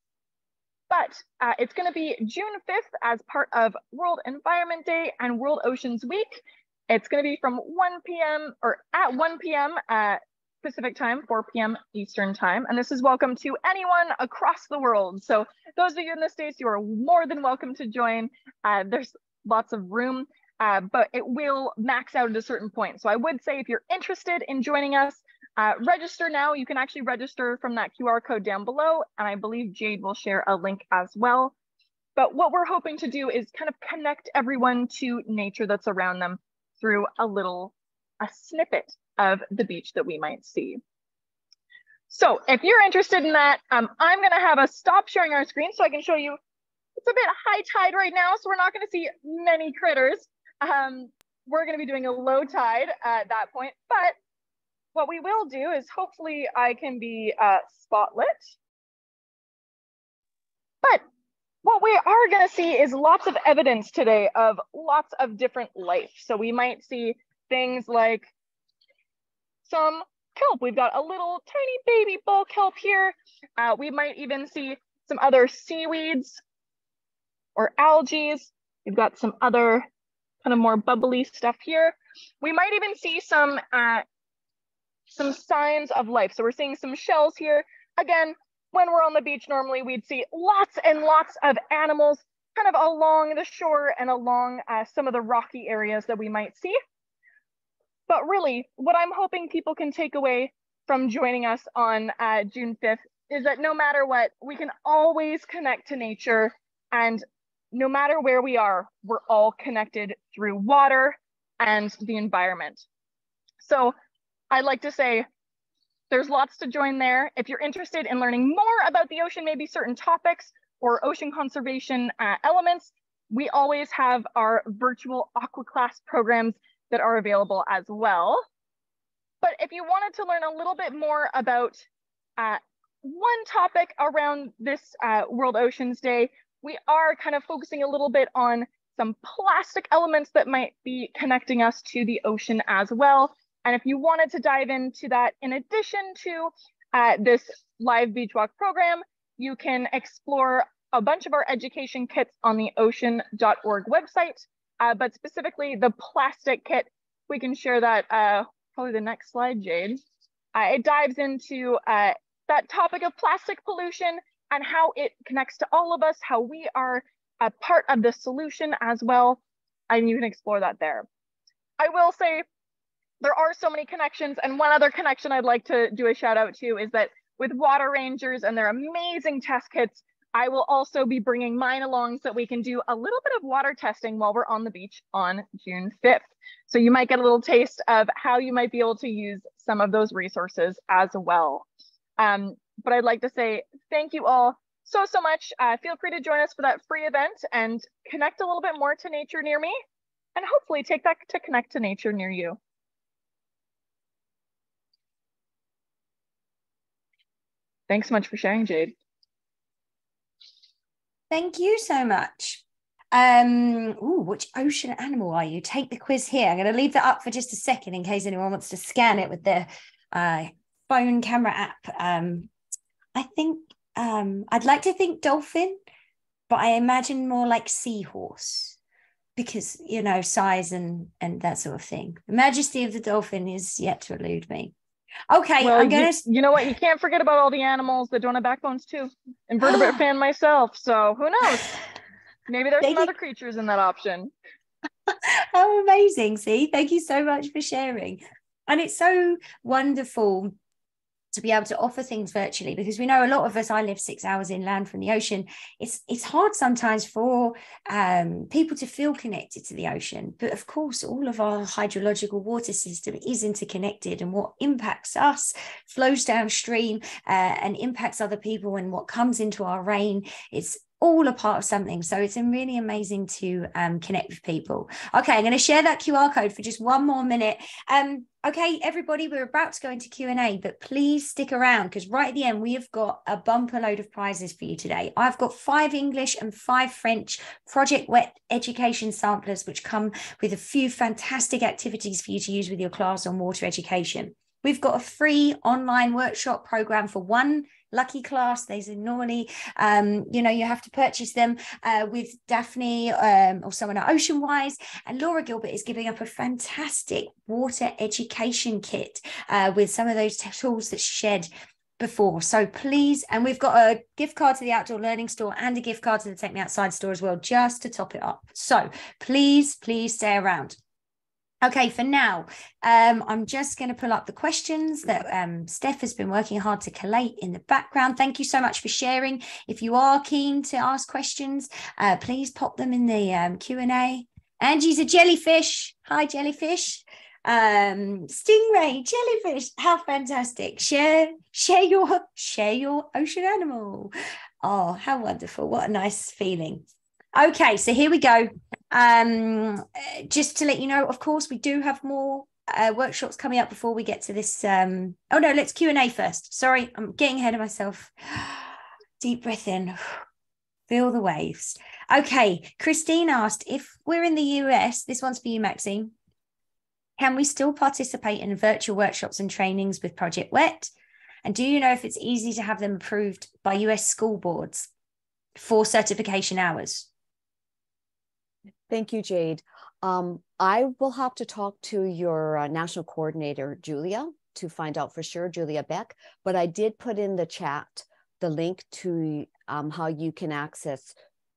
Speaker 5: But uh, it's going to be June 5th as part of World Environment Day and World Oceans Week. It's going to be from 1 p.m. or at 1 p.m. Uh, Pacific time, 4 p.m. Eastern time. And this is welcome to anyone across the world. So those of you in the States, you are more than welcome to join. Uh, there's lots of room, uh, but it will max out at a certain point. So I would say if you're interested in joining us, uh, register now. You can actually register from that QR code down below. And I believe Jade will share a link as well. But what we're hoping to do is kind of connect everyone to nature that's around them through a little, a snippet of the beach that we might see. So if you're interested in that, um, I'm gonna have us stop sharing our screen so I can show you, it's a bit high tide right now, so we're not gonna see many critters. Um, we're gonna be doing a low tide at that point, but what we will do is hopefully I can be uh, spotlit. But what we are going to see is lots of evidence today of lots of different life. So we might see things like some kelp. We've got a little tiny baby bull kelp here. Uh, we might even see some other seaweeds or algae. We've got some other kind of more bubbly stuff here. We might even see some uh, some signs of life. So we're seeing some shells here. Again, when we're on the beach, normally we'd see lots and lots of animals kind of along the shore and along uh, some of the rocky areas that we might see. But really, what I'm hoping people can take away from joining us on uh, June 5th is that no matter what, we can always connect to nature. And no matter where we are, we're all connected through water and the environment. So I'd like to say there's lots to join there. If you're interested in learning more about the ocean, maybe certain topics or ocean conservation uh, elements, we always have our virtual aqua class programs that are available as well. But if you wanted to learn a little bit more about uh, one topic around this uh, World Oceans Day, we are kind of focusing a little bit on some plastic elements that might be connecting us to the ocean as well. And if you wanted to dive into that in addition to uh, this live beach walk program, you can explore a bunch of our education kits on the ocean.org website uh, but specifically the plastic kit, we can share that uh, probably the next slide, Jade. Uh, it dives into uh, that topic of plastic pollution and how it connects to all of us, how we are a part of the solution as well. And you can explore that there. I will say there are so many connections. And one other connection I'd like to do a shout out to is that with Water Rangers and their amazing test kits, I will also be bringing mine along so that we can do a little bit of water testing while we're on the beach on June 5th. So you might get a little taste of how you might be able to use some of those resources as well. Um, but I'd like to say thank you all so, so much. Uh, feel free to join us for that free event and connect a little bit more to nature near me and hopefully take that to connect to nature near you. Thanks so much for sharing, Jade.
Speaker 1: Thank you so much. Um, ooh, which ocean animal are you? Take the quiz here. I'm going to leave that up for just a second in case anyone wants to scan it with their uh, phone camera app. Um, I think um, I'd like to think dolphin, but I imagine more like seahorse because you know size and and that sort of thing. The majesty of the dolphin is yet to elude me. Okay,
Speaker 5: well,
Speaker 1: I'm gonna.
Speaker 5: You, you, know what? You can't forget about all the animals that don't have backbones too. Invertebrate fan myself, so who knows? Maybe there's some other creatures in that option.
Speaker 1: How oh, amazing! See, thank you so much for sharing, and it's so wonderful to be able to offer things virtually because we know a lot of us i live six hours inland from the ocean it's it's hard sometimes for um, people to feel connected to the ocean. But of course all of our hydrological water system is interconnected and what impacts us flows downstream uh, and impacts other people and what comes into our rain it's all a part of something. So it's really amazing to um, connect with people. Okay, I'm going to share that QR code for just one more minute. Um, okay, everybody, we're about to go into Q&A, but please stick around because right at the end, we have got a bumper load of prizes for you today. I've got five English and five French Project Wet education samplers, which come with a few fantastic activities for you to use with your class on water education. We've got a free online workshop program for one lucky class. These are normally, um, you know, you have to purchase them uh, with Daphne um, or someone at Oceanwise. And Laura Gilbert is giving up a fantastic water education kit uh, with some of those tools that shed before. So please, and we've got a gift card to the outdoor learning store and a gift card to the Take Me Outside store as well, just to top it up. So please, please stay around. Okay, for now, um, I'm just going to pull up the questions that um, Steph has been working hard to collate in the background. Thank you so much for sharing. If you are keen to ask questions, uh, please pop them in the um, Q&A. Angie's a jellyfish. Hi, jellyfish. Um, stingray, jellyfish. How fantastic. Share, share your, share your ocean animal. Oh, how wonderful. What a nice feeling. Okay, so here we go. Um, just to let you know, of course, we do have more uh, workshops coming up before we get to this. Um, oh no, let's Q and A first. Sorry, I'm getting ahead of myself. Deep breath in. Feel the waves. Okay, Christine asked if we're in the US, this one's for you, Maxine. Can we still participate in virtual workshops and trainings with Project WET? And do you know if it's easy to have them approved by US school boards for certification hours?
Speaker 3: Thank you, Jade. Um, I will have to talk to your uh, national coordinator, Julia, to find out for sure, Julia Beck. But I did put in the chat the link to um, how you can access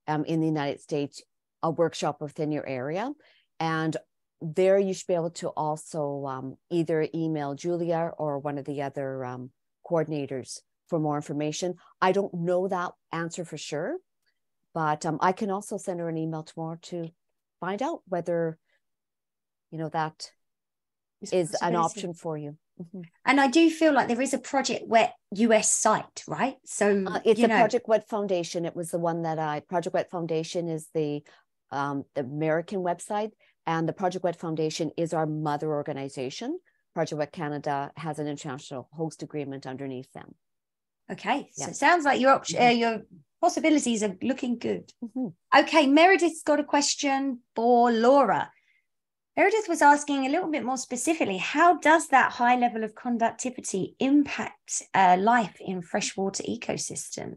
Speaker 3: um, in the United States a workshop within your area. And there you should be able to also um, either email Julia or one of the other um, coordinators for more information. I don't know that answer for sure, but um, I can also send her an email tomorrow to find out whether, you know, that is an option for you.
Speaker 1: Mm-hmm. And I do feel like there is a Project WET US site, right? So
Speaker 3: uh, it's a know. Project WET Foundation. It was the one that I Project WET Foundation is the um, the American website, and the Project WET Foundation is our mother organization. Project WET Canada has an international host agreement underneath them.
Speaker 1: Okay, yeah. so it sounds like your option, mm-hmm. uh, your possibilities are looking good. Mm-hmm. Okay, Meredith's got a question for Laura. Meredith was asking a little bit more specifically how does that high level of conductivity impact uh, life in freshwater ecosystems?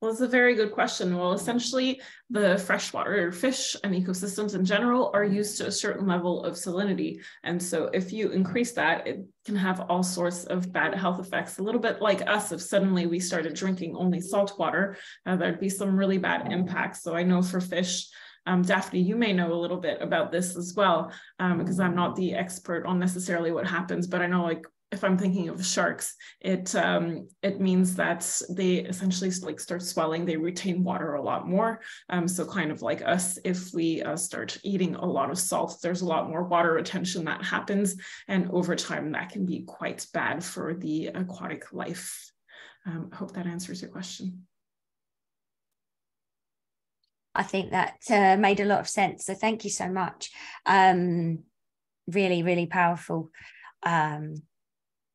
Speaker 4: Well, it's a very good question. Well, essentially, the freshwater fish and ecosystems in general are used to a certain level of salinity. And so, if you increase that, it can have all sorts of bad health effects. A little bit like us, if suddenly we started drinking only salt water, uh, there'd be some really bad impacts. So, I know for fish, um, Daphne, you may know a little bit about this as well, um, because I'm not the expert on necessarily what happens, but I know like if I'm thinking of sharks, it um, it means that they essentially like start swelling. They retain water a lot more. Um, so kind of like us, if we uh, start eating a lot of salt, there's a lot more water retention that happens, and over time that can be quite bad for the aquatic life. Um, hope that answers your question.
Speaker 1: I think that uh, made a lot of sense. So thank you so much. Um, really, really powerful. Um,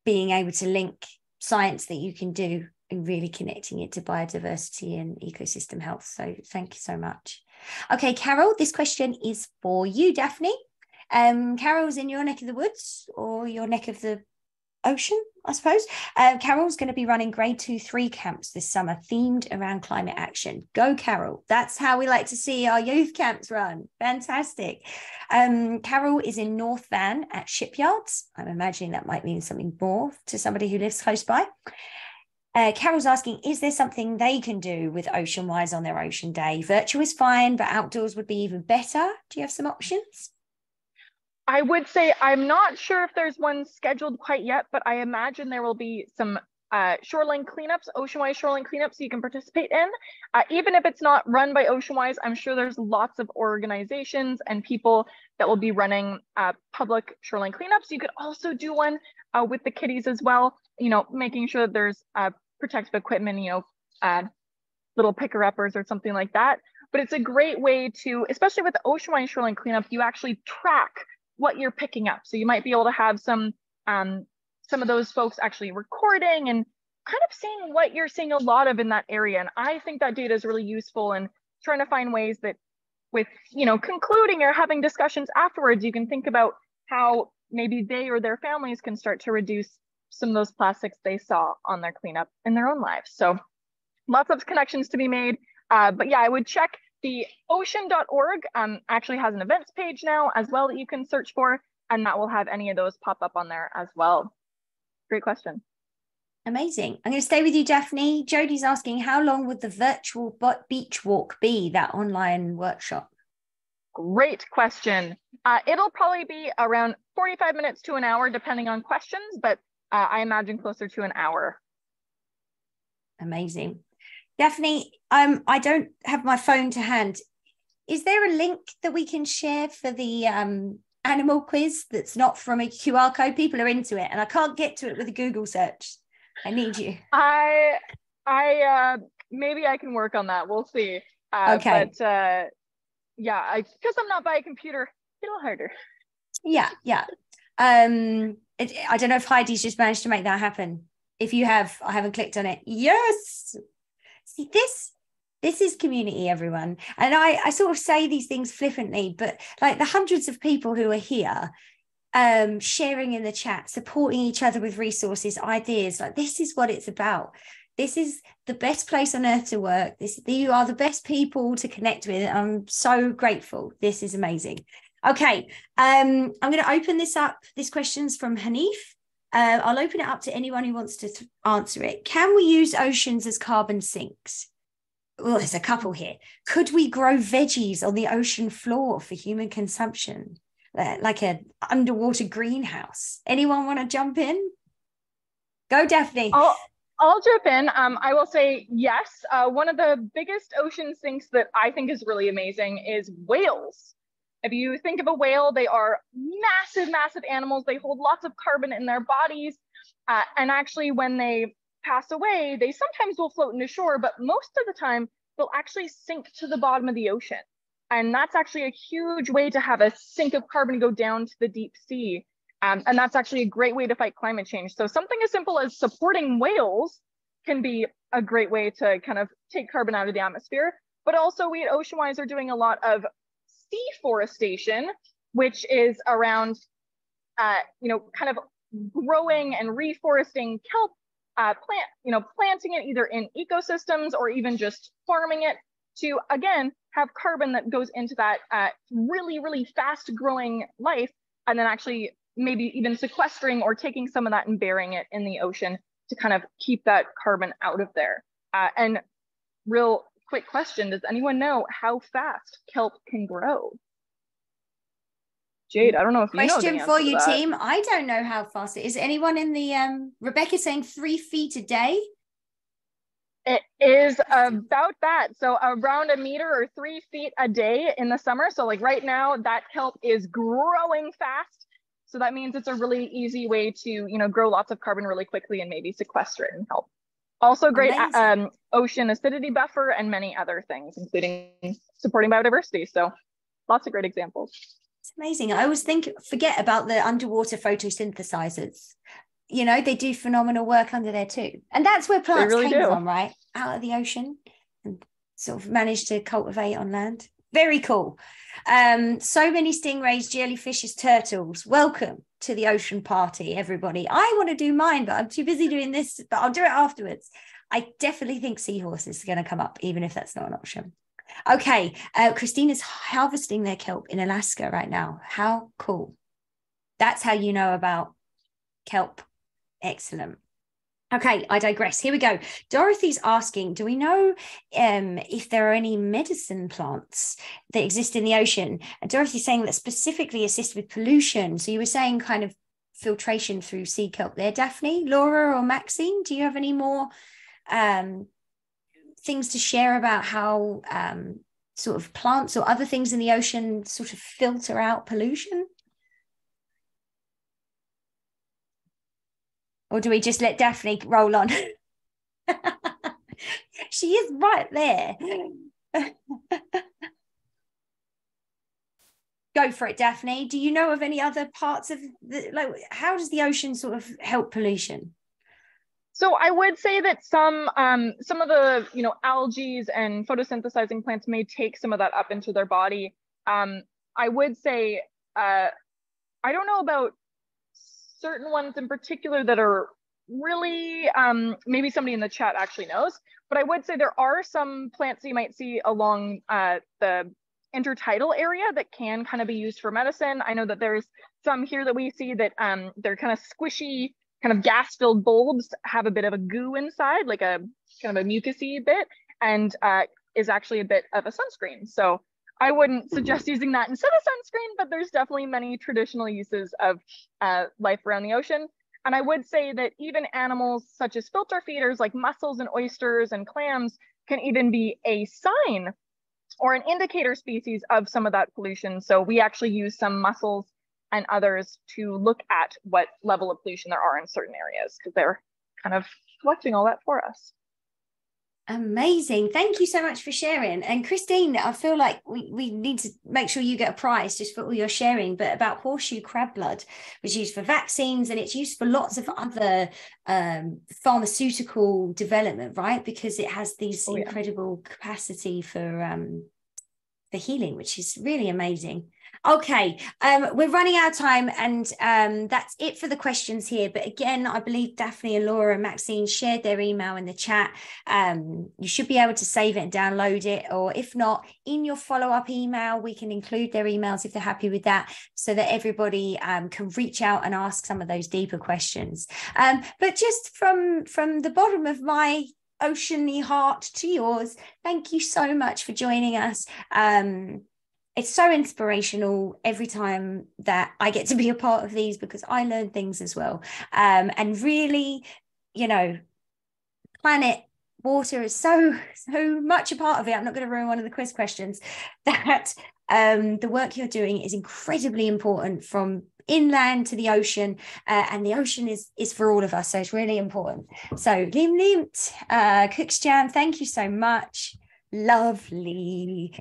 Speaker 1: being able to link science that you can do and really connecting it to biodiversity and ecosystem health. So thank you so much. Okay, Carol, this question is for you, Daphne. Um, Carol's in your neck of the woods or your neck of the ocean, I suppose. Uh, Carol's going to be running grade two, three camps this summer themed around climate action. Go, Carol. That's how we like to see our youth camps run. Fantastic. Um, Carol is in North Van at Shipyards. I'm imagining that might mean something more to somebody who lives close by. Uh, Carol's asking, is there something they can do with Ocean Wise on their ocean day? Virtual is fine, but outdoors would be even better. Do you have some options?
Speaker 5: I would say I'm not sure if there's one scheduled quite yet, but I imagine there will be some uh, shoreline cleanups, Oceanwise shoreline cleanups you can participate in. Uh, even if it's not run by Oceanwise, I'm sure there's lots of organizations and people that will be running uh, public shoreline cleanups. You could also do one uh, with the kiddies as well, you know, making sure that there's uh, protective equipment, you know, uh, little picker uppers or something like that. But it's a great way to, especially with the Oceanwise shoreline cleanup, you actually track what you're picking up. So you might be able to have some um, some of those folks actually recording and kind of seeing what you're seeing a lot of in that area. And I think that data is really useful and trying to find ways that with, you know, concluding or having discussions afterwards, you can think about how maybe they or their families can start to reduce some of those plastics they saw on their cleanup in their own lives. So lots of connections to be made. Uh, but yeah, I would check the ocean.org um, actually has an events page now as well that you can search for, and that will have any of those pop up on there as well. Great question.
Speaker 1: Amazing. I'm going to stay with you, Daphne. Jody's asking, how long would the virtual beach walk be, that online workshop?
Speaker 5: Great question. Uh, it'll probably be around 45 minutes to an hour, depending on questions, but uh, I imagine closer to an hour.
Speaker 1: Amazing. Daphne, um, I don't have my phone to hand. Is there a link that we can share for the um, animal quiz that's not from a QR code? People are into it, and I can't get to it with a Google search. I need you.
Speaker 5: I, I, uh, maybe I can work on that. We'll see. Uh, okay. But uh, yeah, because I'm not by a computer, a little harder.
Speaker 1: Yeah, yeah. Um, it, I don't know if Heidi's just managed to make that happen. If you have, I haven't clicked on it. Yes. See this This is community, everyone. And I, I sort of say these things flippantly, but like the hundreds of people who are here um, sharing in the chat, supporting each other with resources, ideas, like this is what it's about. This is the best place on earth to work. This you are the best people to connect with. I'm so grateful. This is amazing. Okay, um, I'm going to open this up. This question's from Hanif. Uh, I'll open it up to anyone who wants to th- answer it. Can we use oceans as carbon sinks? Well, there's a couple here. Could we grow veggies on the ocean floor for human consumption, uh, like an underwater greenhouse? Anyone want to jump in? Go, Daphne.
Speaker 5: I'll, I'll jump in. Um, I will say yes. Uh, one of the biggest ocean sinks that I think is really amazing is whales. If you think of a whale, they are massive, massive animals. They hold lots of carbon in their bodies. Uh, and actually, when they pass away, they sometimes will float into shore, but most of the time, they'll actually sink to the bottom of the ocean. And that's actually a huge way to have a sink of carbon go down to the deep sea. Um, and that's actually a great way to fight climate change. So something as simple as supporting whales can be a great way to kind of take carbon out of the atmosphere. But also we at Oceanwise are doing a lot of deforestation, which is around, uh, you know, kind of growing and reforesting kelp uh, plant, you know, planting it either in ecosystems or even just farming it to, again, have carbon that goes into that uh, really, really fast growing life and then actually maybe even sequestering or taking some of that and burying it in the ocean to kind of keep that carbon out of there. Uh, and real quick question Does anyone know how fast kelp can grow? Jade, I don't know if you
Speaker 1: Question
Speaker 5: know
Speaker 1: for you, team. I don't know how fast it is. Anyone in the um Rebecca saying three feet a day?
Speaker 5: It is about that. So around a meter or three feet a day in the summer. So like right now, that kelp is growing fast. So that means it's a really easy way to, you know, grow lots of carbon really quickly and maybe sequester it and help also great um, ocean acidity buffer and many other things, including supporting biodiversity. So lots of great examples.
Speaker 1: It's amazing. I always think, forget about the underwater photosynthesizers. You know, they do phenomenal work under there too. And that's where plants really came do. from, right? Out of the ocean and sort of managed to cultivate on land. Very cool. Um, so many stingrays, jellyfishes, turtles. Welcome to the ocean party, everybody. I want to do mine, but I'm too busy doing this, but I'll do it afterwards. I definitely think seahorses are going to come up, even if that's not an option. Okay, uh, Christina's harvesting their kelp in Alaska right now. How cool. That's how you know about kelp. Excellent. Okay, I digress. Here we go. Dorothy's asking Do we know um, if there are any medicine plants that exist in the ocean? And Dorothy's saying that specifically assist with pollution. So you were saying kind of filtration through sea kelp there, Daphne, Laura, or Maxine. Do you have any more um, things to share about how um, sort of plants or other things in the ocean sort of filter out pollution? Or do we just let Daphne roll on? she is right there. Go for it, Daphne. Do you know of any other parts of the like how does the ocean sort of help pollution?
Speaker 5: So I would say that some um, some of the you know algae and photosynthesizing plants may take some of that up into their body. Um, I would say uh, I don't know about certain ones in particular that are really um, maybe somebody in the chat actually knows but i would say there are some plants you might see along uh, the intertidal area that can kind of be used for medicine. I know that there's some here that we see that um, they're kind of squishy kind of gas filled bulbs have a bit of a goo inside like a kind of a mucusy bit and uh, is actually a bit of a sunscreen. So I wouldn't mm-hmm. suggest using that instead of sunscreen, but there's definitely many traditional uses of uh, life around the ocean. And I would say that even animals such as filter feeders like mussels and oysters and clams can even be a sign or an indicator species of some of that pollution. So we actually use some mussels and others to look at what level of pollution there are in certain areas because they're kind of collecting all that for us.
Speaker 1: Amazing. Thank you so much for sharing. And Christine, I feel like we, we need to make sure you get a prize just for all your sharing, but about horseshoe crab blood, which is used for vaccines and it's used for lots of other um, pharmaceutical development, right? Because it has these oh, yeah. incredible capacity for um, for healing, which is really amazing. Okay, um, we're running out of time, and um, that's it for the questions here. But again, I believe Daphne and Laura and Maxine shared their email in the chat. Um, you should be able to save it and download it, or if not, in your follow up email, we can include their emails if they're happy with that, so that everybody um, can reach out and ask some of those deeper questions. Um, but just from from the bottom of my oceany heart to yours, thank you so much for joining us. Um, it's so inspirational every time that I get to be a part of these because I learn things as well. Um, and really, you know, planet water is so so much a part of it. I'm not going to ruin one of the quiz questions. That um, the work you're doing is incredibly important from inland to the ocean, uh, and the ocean is is for all of us. So it's really important. So Lim Lim, uh, Cooks Jam, thank you so much. Lovely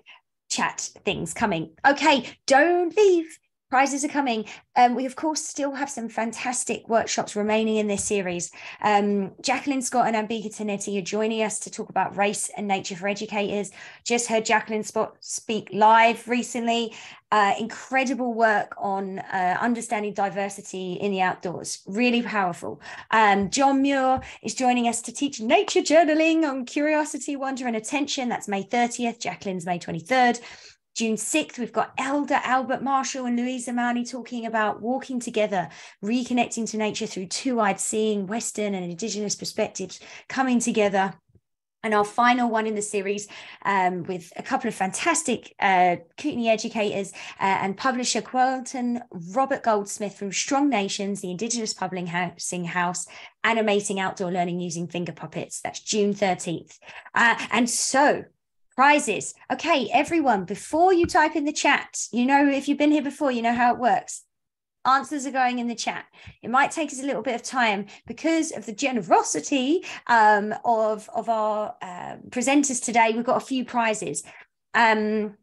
Speaker 1: chat things coming. Okay, don't leave. Prizes are coming. Um, we, of course, still have some fantastic workshops remaining in this series. Um, Jacqueline Scott and Ambika Tanetti are joining us to talk about race and nature for educators. Just heard Jacqueline Scott speak live recently. Uh, incredible work on uh, understanding diversity in the outdoors. Really powerful. Um, John Muir is joining us to teach nature journaling on curiosity, wonder, and attention. That's May 30th. Jacqueline's May 23rd. June 6th, we've got Elder Albert Marshall and Louise Zimanyi talking about walking together, reconnecting to nature through two eyed seeing, Western and Indigenous perspectives coming together. And our final one in the series um, with a couple of fantastic uh, Kootenay educators uh, and publisher Quilton Robert Goldsmith from Strong Nations, the Indigenous Publishing House, animating outdoor learning using finger puppets. That's June 13th. Uh, and so prizes. Okay, everyone, before you type in the chat, you know, if you've been here before, you know how it works. Answers are going in the chat. It might take us a little bit of time because of the generosity um, of, of our uh, presenters today. We've got a few prizes. Um,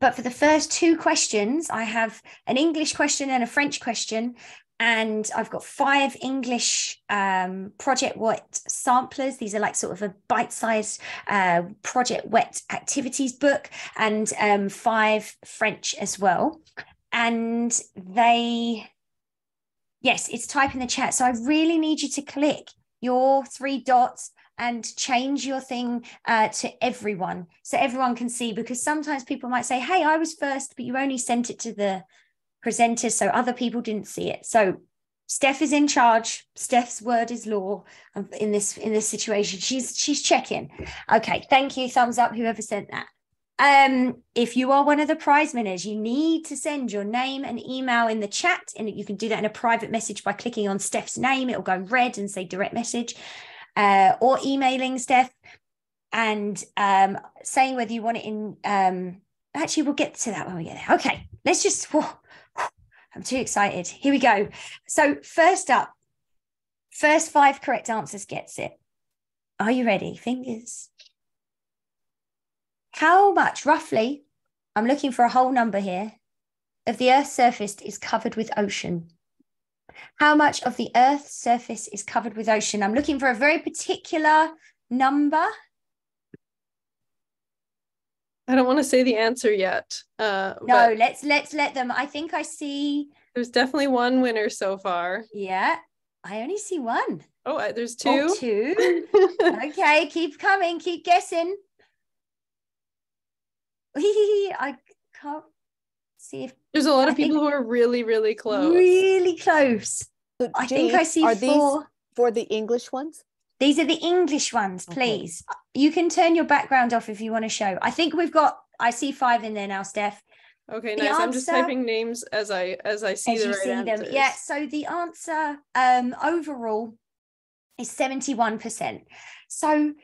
Speaker 1: but for the first two questions, I have an English question and a French question and I've got five English um, Project Wet samplers. These are like sort of a bite-sized uh, Project Wet activities book, and um, five French as well. And they, yes, it's type in the chat. So I really need you to click your three dots and change your thing uh, to everyone so everyone can see because sometimes people might say hey i was first but you only sent it to the presenters so other people didn't see it so steph is in charge steph's word is law in this in this situation she's she's checking okay thank you thumbs up whoever sent that um, if you are one of the prize winners, you need to send your name and email in the chat, and you can do that in a private message by clicking on Steph's name. It'll go red and say direct message, uh, or emailing Steph and um, saying whether you want it in. Um, actually, we'll get to that when we get there. Okay, let's just. Whoa, I'm too excited. Here we go. So, first up, first five correct answers gets it. Are you ready? Fingers. How much, roughly, I'm looking for a whole number here, of the Earth's surface is covered with ocean? How much of the Earth's surface is covered with ocean? I'm looking for a very particular number.
Speaker 2: I don't want to say the answer yet. Uh,
Speaker 1: no, let's let's let them. I think I see.
Speaker 2: There's definitely one winner so far.
Speaker 1: Yeah, I only see one.
Speaker 2: Oh, there's two. Oh,
Speaker 1: two. okay, keep coming. Keep guessing. I can't see if
Speaker 2: there's a lot of people who are really, really close.
Speaker 1: Really close. So I think I see
Speaker 3: are
Speaker 1: four.
Speaker 3: These for the English ones?
Speaker 1: These are the English ones, please. Okay. You can turn your background off if you want to show. I think we've got, I see five in there now, Steph.
Speaker 2: Okay, the nice. Answer, I'm just typing names as I as I see as the right see them.
Speaker 1: Yeah. So the answer um, overall is 71%. So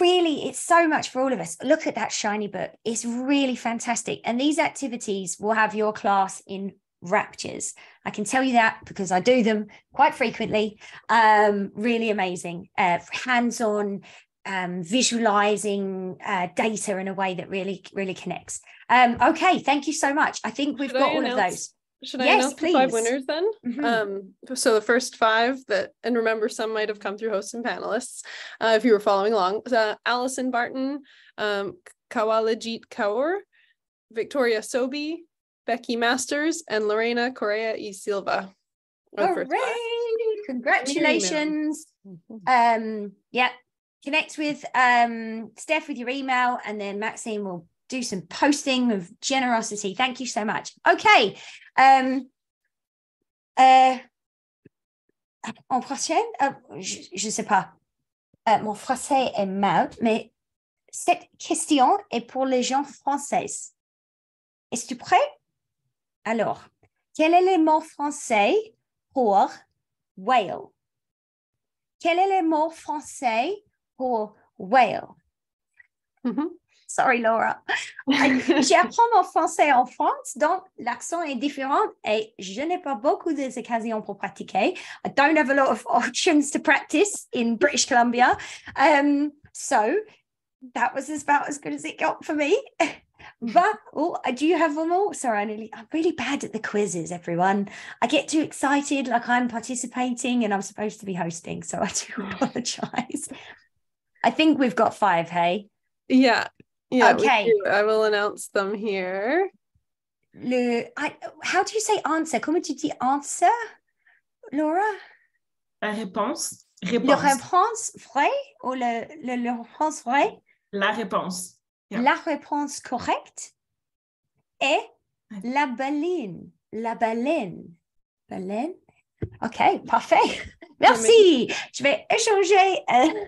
Speaker 1: really, it's so much for all of us. Look at that shiny book. It's really fantastic. And these activities will have your class in raptures. I can tell you that because I do them quite frequently. Um, really amazing, uh, hands on, um, visualizing uh, data in a way that really, really connects. Um, okay, thank you so much. I think we've
Speaker 2: Should
Speaker 1: got all of those.
Speaker 2: Should I
Speaker 1: Yes,
Speaker 2: announce the five
Speaker 1: please.
Speaker 2: winners then?
Speaker 1: Mhm.
Speaker 2: Um, so the first five that, and remember, some might have come through hosts and panelists. Uh, if you were following along, uh, Allison Barton, um, Kawalajit Kaur, Victoria Sobi, Becky Masters, and Lorena Correa y Silva. are the first five.
Speaker 1: Hooray! Congratulations. Um, yeah, connect with um, Steph with your email, and then Maxine will do some posting of generosity. Thank you so much. Okay. Um, euh, en prochaine, euh, je ne sais pas. Euh, mon français est mal, mais cette question est pour les gens français. Es-tu prêt? Alors, quel est le mot français pour whale? Quel est le mot français pour whale?
Speaker 2: Mhm.
Speaker 1: Sorry, Laura. J'apprends mon français en France, donc l'accent est différent et je n'ai pas beaucoup d'occasions pour pratiquer. I don't have a lot of options to practice in British Columbia. Um, so that was about as good as it got for me. But oh, I do have one more. Sorry, I nearly, I'm really bad at the quizzes, everyone. I get too excited, like I'm participating and I'm supposed to be hosting. So I do apologize. I think we've got five, hey?
Speaker 2: Yeah. Yeah.
Speaker 1: Okay.
Speaker 2: I will announce them here.
Speaker 1: Le, I, how do you say answer? Comment tu dis answer, Laura?
Speaker 4: La réponse.
Speaker 1: Le
Speaker 4: Réponse.
Speaker 1: réponse vrai ou le, le, le réponse vrai?
Speaker 4: La réponse. Yeah.
Speaker 1: La réponse correcte est la baleine. La baleine. Baleine? OK, parfait. Merci. Je vais échanger euh,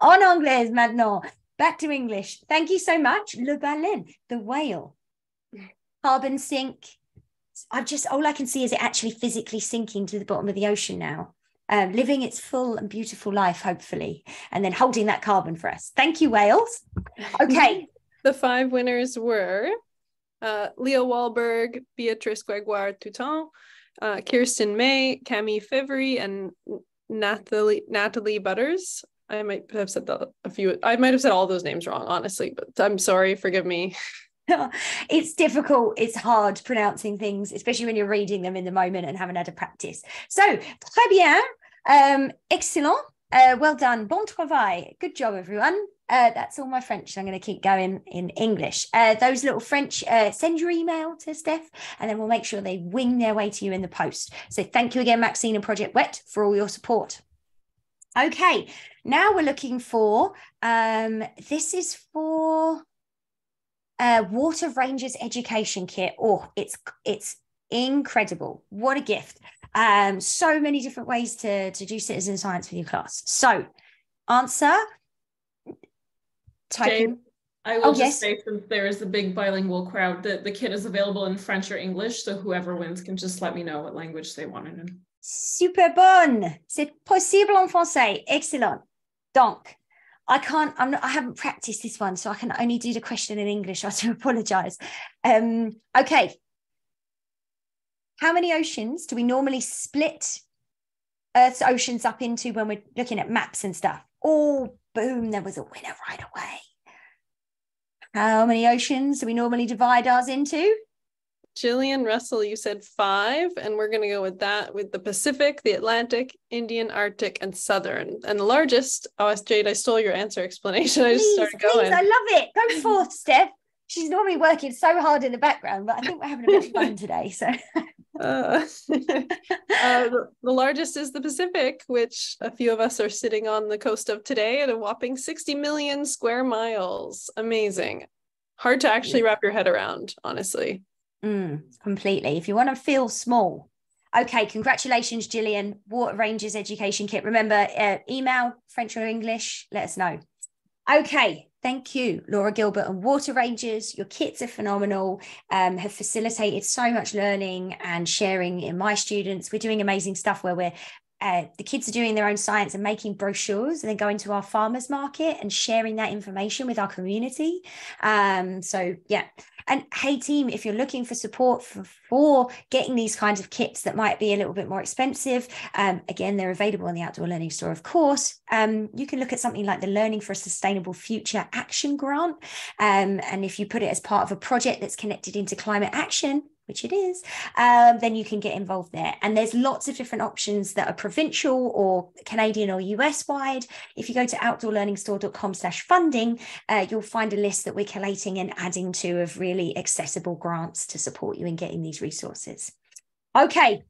Speaker 1: en anglais maintenant. Back to English. Thank you so much. Le baleine, the whale. Carbon sink. I've just, all I can see is it actually physically sinking to the bottom of the ocean now. Um, living its full and beautiful life, hopefully, and then holding that carbon for us. Thank you, whales. Okay.
Speaker 2: The five winners were uh, Leo Wahlberg, Beatrice Gregoire Touton, uh, Kirsten May, Camille Fivry, and Natalie Natalie Butters. I might have said the, a few. I might have said all those names wrong, honestly, but I'm sorry. Forgive me.
Speaker 1: it's difficult. It's hard pronouncing things, especially when you're reading them in the moment and haven't had a practice. So, très bien. Um, excellent. Uh, well done. Bon travail. Good job, everyone. Uh, that's all my French. I'm going to keep going in English. Uh, those little French, uh, send your email to Steph, and then we'll make sure they wing their way to you in the post. So, thank you again, Maxine and Project Wet, for all your support. Okay, now we're looking for um, this is for uh, Water Rangers Education Kit. Oh, it's it's incredible! What a gift! Um, so many different ways to to do citizen science with your class. So, answer.
Speaker 4: Jane, I will
Speaker 1: Oh,
Speaker 4: just
Speaker 1: yes.
Speaker 4: say since there is a big bilingual crowd, that the kit is available in French or English. So whoever wins can just let me know what language they want it in.
Speaker 1: Super bonne. C'est possible en français. Excellent. Donc, I can't, I'm not, I haven't practiced this one, so I can only do the question in English. I do apologize. Um, okay. How many oceans do we normally split Earth's oceans up into when we're looking at maps and stuff? Oh, boom, there was a winner right away. How many oceans do we normally divide ours into?
Speaker 2: Jillian Russell, you said five, and we're going to go with that with the Pacific, the Atlantic, Indian, Arctic, and Southern. And the largest, oh, Jade, I stole your answer explanation. I just
Speaker 1: Please,
Speaker 2: started
Speaker 1: please. I love it. Go forth, Steph. She's normally working so hard in the background, but I think we're having a bit of fun today. So
Speaker 2: Uh, uh, the, largest is the Pacific, which a few of us are sitting on the coast of today at a whopping 60 million square miles. Amazing. Hard to actually wrap your head around, honestly.
Speaker 1: Mm, completely. If you want to feel small. Okay, congratulations, Gillian. Water Rangers Education Kit. Remember, uh, email, French or English, let us know. Okay, thank you, Laura Gilbert and Water Rangers. Your kits are phenomenal, um, have facilitated so much learning and sharing in my students. We're doing amazing stuff where we're uh, the kids are doing their own science and making brochures and then going to our farmers market and sharing that information with our community. Um, so yeah. And hey team, if you're looking for support for, for getting these kinds of kits that might be a little bit more expensive, um, again, they're available in the outdoor learning store, of course. Um, you can look at something like the Learning for a Sustainable Future Action Grant. Um, and if you put it as part of a project that's connected into climate action, which it is, um, then you can get involved there. And there's lots of different options that are provincial or Canadian or US wide. If you go to outdoorlearningstore.com slash funding, uh, you'll find a list that we're collating and adding to of really accessible grants to support you in getting these resources. Okay.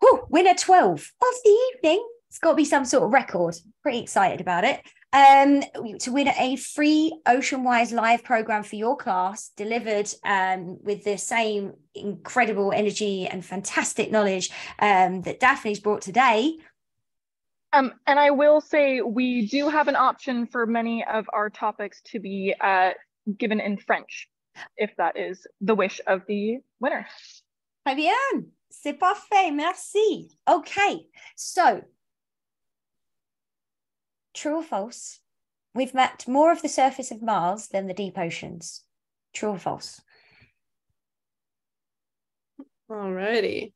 Speaker 1: Whew, winner 12 of the evening. It's got to be some sort of record. Pretty excited about it um, to win a free OceanWise live program for your class, delivered um, with the same incredible energy and fantastic knowledge um, that Daphne's brought today.
Speaker 5: Um, and I will say we do have an option for many of our topics to be uh, given in French, if that is the wish of the winner.
Speaker 1: Très bien. C'est parfait. Merci. Okay. So True or false? We've mapped more of the surface of Mars than the deep oceans. True or false?
Speaker 2: Alrighty.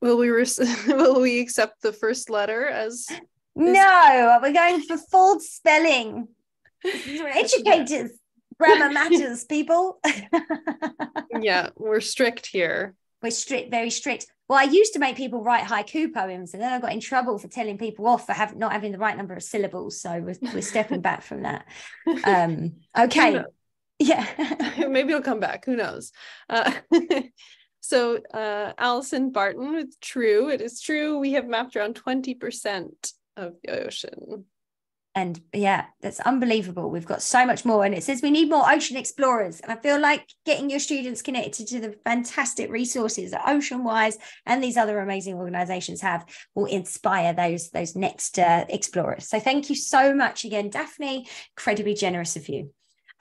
Speaker 2: Will we will we accept the first letter as?
Speaker 1: No, we're going for full spelling. educators. Grammar matters, people.
Speaker 2: yeah, we're strict here.
Speaker 1: We're strict, very strict. Well, I used to make people write haiku poems, and then I got in trouble for telling people off for having not having the right number of syllables. So we're, we're stepping back from that. Um, okay. Yeah.
Speaker 2: Maybe it'll come back. Who knows? Uh, so uh, Allison Barton with true. It is true. We have mapped around 20% of the ocean
Speaker 1: and yeah that's unbelievable. We've got so much more. And it says we need more ocean explorers. And i feel like getting your students connected to the fantastic resources that OceanWise and these other amazing organizations have will inspire those those next uh, explorers. So thank you so much again daphne. Incredibly generous of you.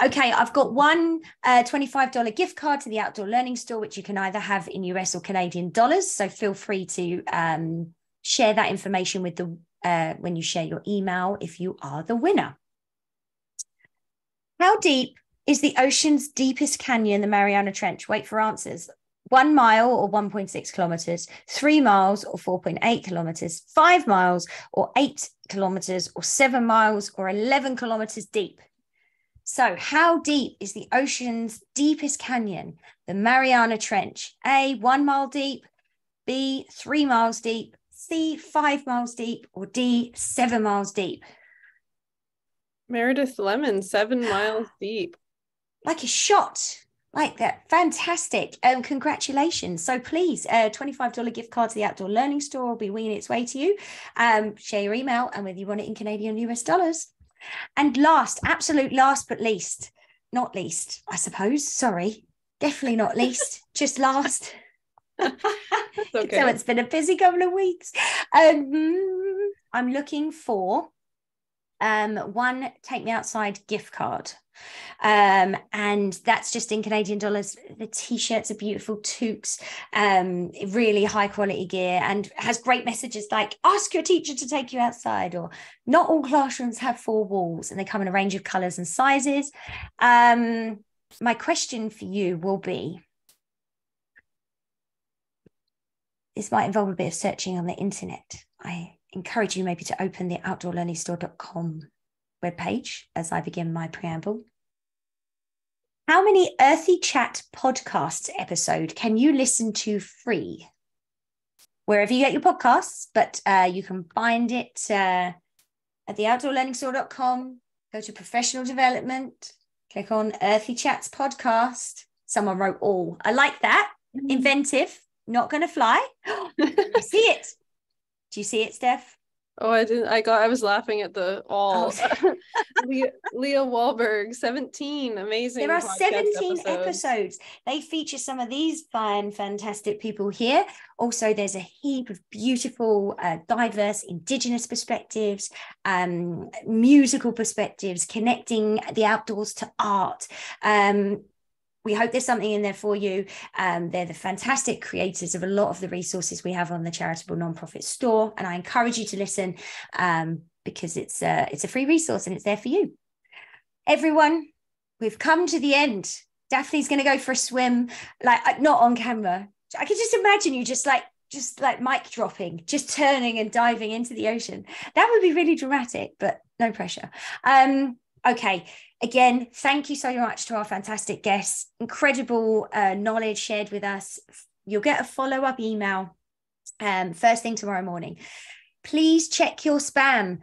Speaker 1: Okay, I've got one uh, $25 gift card to the outdoor learning store, which you can either have in US or Canadian dollars. So feel free to um, share that information with the uh, when you share your email if you are the winner. How deep is the ocean's deepest canyon, the Mariana Trench? Wait for answers. One mile or 1.6 kilometers, three miles or 4.8 kilometers, five miles or eight kilometers, or seven miles or 11 kilometers deep. So, how deep is the ocean's deepest canyon, the Mariana Trench? A, one mile deep, B, three miles deep, C, five miles deep, or D, seven miles deep?
Speaker 2: Meredith Lemon, seven miles deep.
Speaker 1: Like a shot. Like that. Fantastic. Um, congratulations. So please, a uh, $25 gift card to the Outdoor Learning Store will be winging its way to you. Um, share your email and whether you want it in Canadian US dollars. And last, absolute last but least, not least, I suppose. Sorry. Definitely not least, just last. Okay. So it's been a busy couple of weeks. Um, I'm looking for um, one Take Me Outside gift card. Um, and that's just in Canadian dollars. The t-shirts are beautiful toques, um, really high quality gear, and has great messages like "Ask your teacher to take you outside," or "Not all classrooms have four walls," and they come in a range of colors and sizes. Um, my question for you will be: this might involve a bit of searching on the internet. I encourage you maybe to open the outdoorlearningstore.com webpage as I begin my preamble. How many Earthy Chat podcasts episode can you listen to free? Wherever you get your podcasts, but uh, you can find it uh, at the outdoorlearningstore.com. Go to professional development, click on Earthy Chats podcast. Someone wrote all. I like that. Mm-hmm. Inventive not going to fly. I see it. Do you see it, Steph?
Speaker 2: Oh, I didn't. I got. I was laughing at the all. Oh. Leah, Leah Wahlberg, seventeen, amazing.
Speaker 1: There are seventeen episodes. episodes. They feature some of these fine, fantastic people here. Also, there's a heap of beautiful, uh, diverse Indigenous perspectives, um, musical perspectives, connecting the outdoors to art. Um, we hope there's something in there for you. Um, they're the fantastic creators of a lot of the resources we have on the charitable nonprofit store, and I encourage you to listen um, because it's a, it's a free resource and it's there for you. Everyone, we've come to the end. Daphne's going to go for a swim, like uh, not on camera. I can just imagine you just like just like mic dropping, just turning and diving into the ocean. That would be really dramatic, but no pressure. Um, okay. Again, thank you so much to our fantastic guests. Incredible uh, knowledge shared with us. You'll get a follow up email um, first thing tomorrow morning. Please check your spam.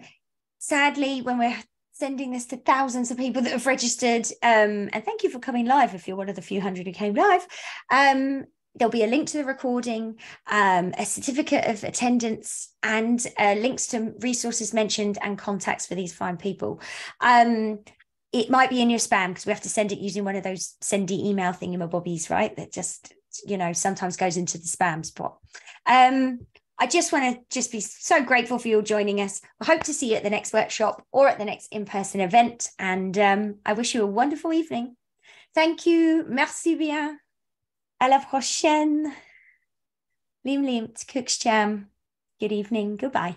Speaker 1: Sadly, when we're sending this to thousands of people that have registered, um, and thank you for coming live if you're one of the few hundred who came live. Um, there'll be a link to the recording, um, a certificate of attendance, and uh, links to resources mentioned and contacts for these fine people. Um, it might be in your spam because we have to send it using one of those sendy email thingamabobbies, right? That just, you know, sometimes goes into the spam spot. Um, I just want to just be so grateful for you joining us. I hope to see you at the next workshop or at the next in-person event. And um, I wish you a wonderful evening. Thank you. Merci bien. À la prochaine. Lim lim, Cooks Jam. Good evening. Goodbye.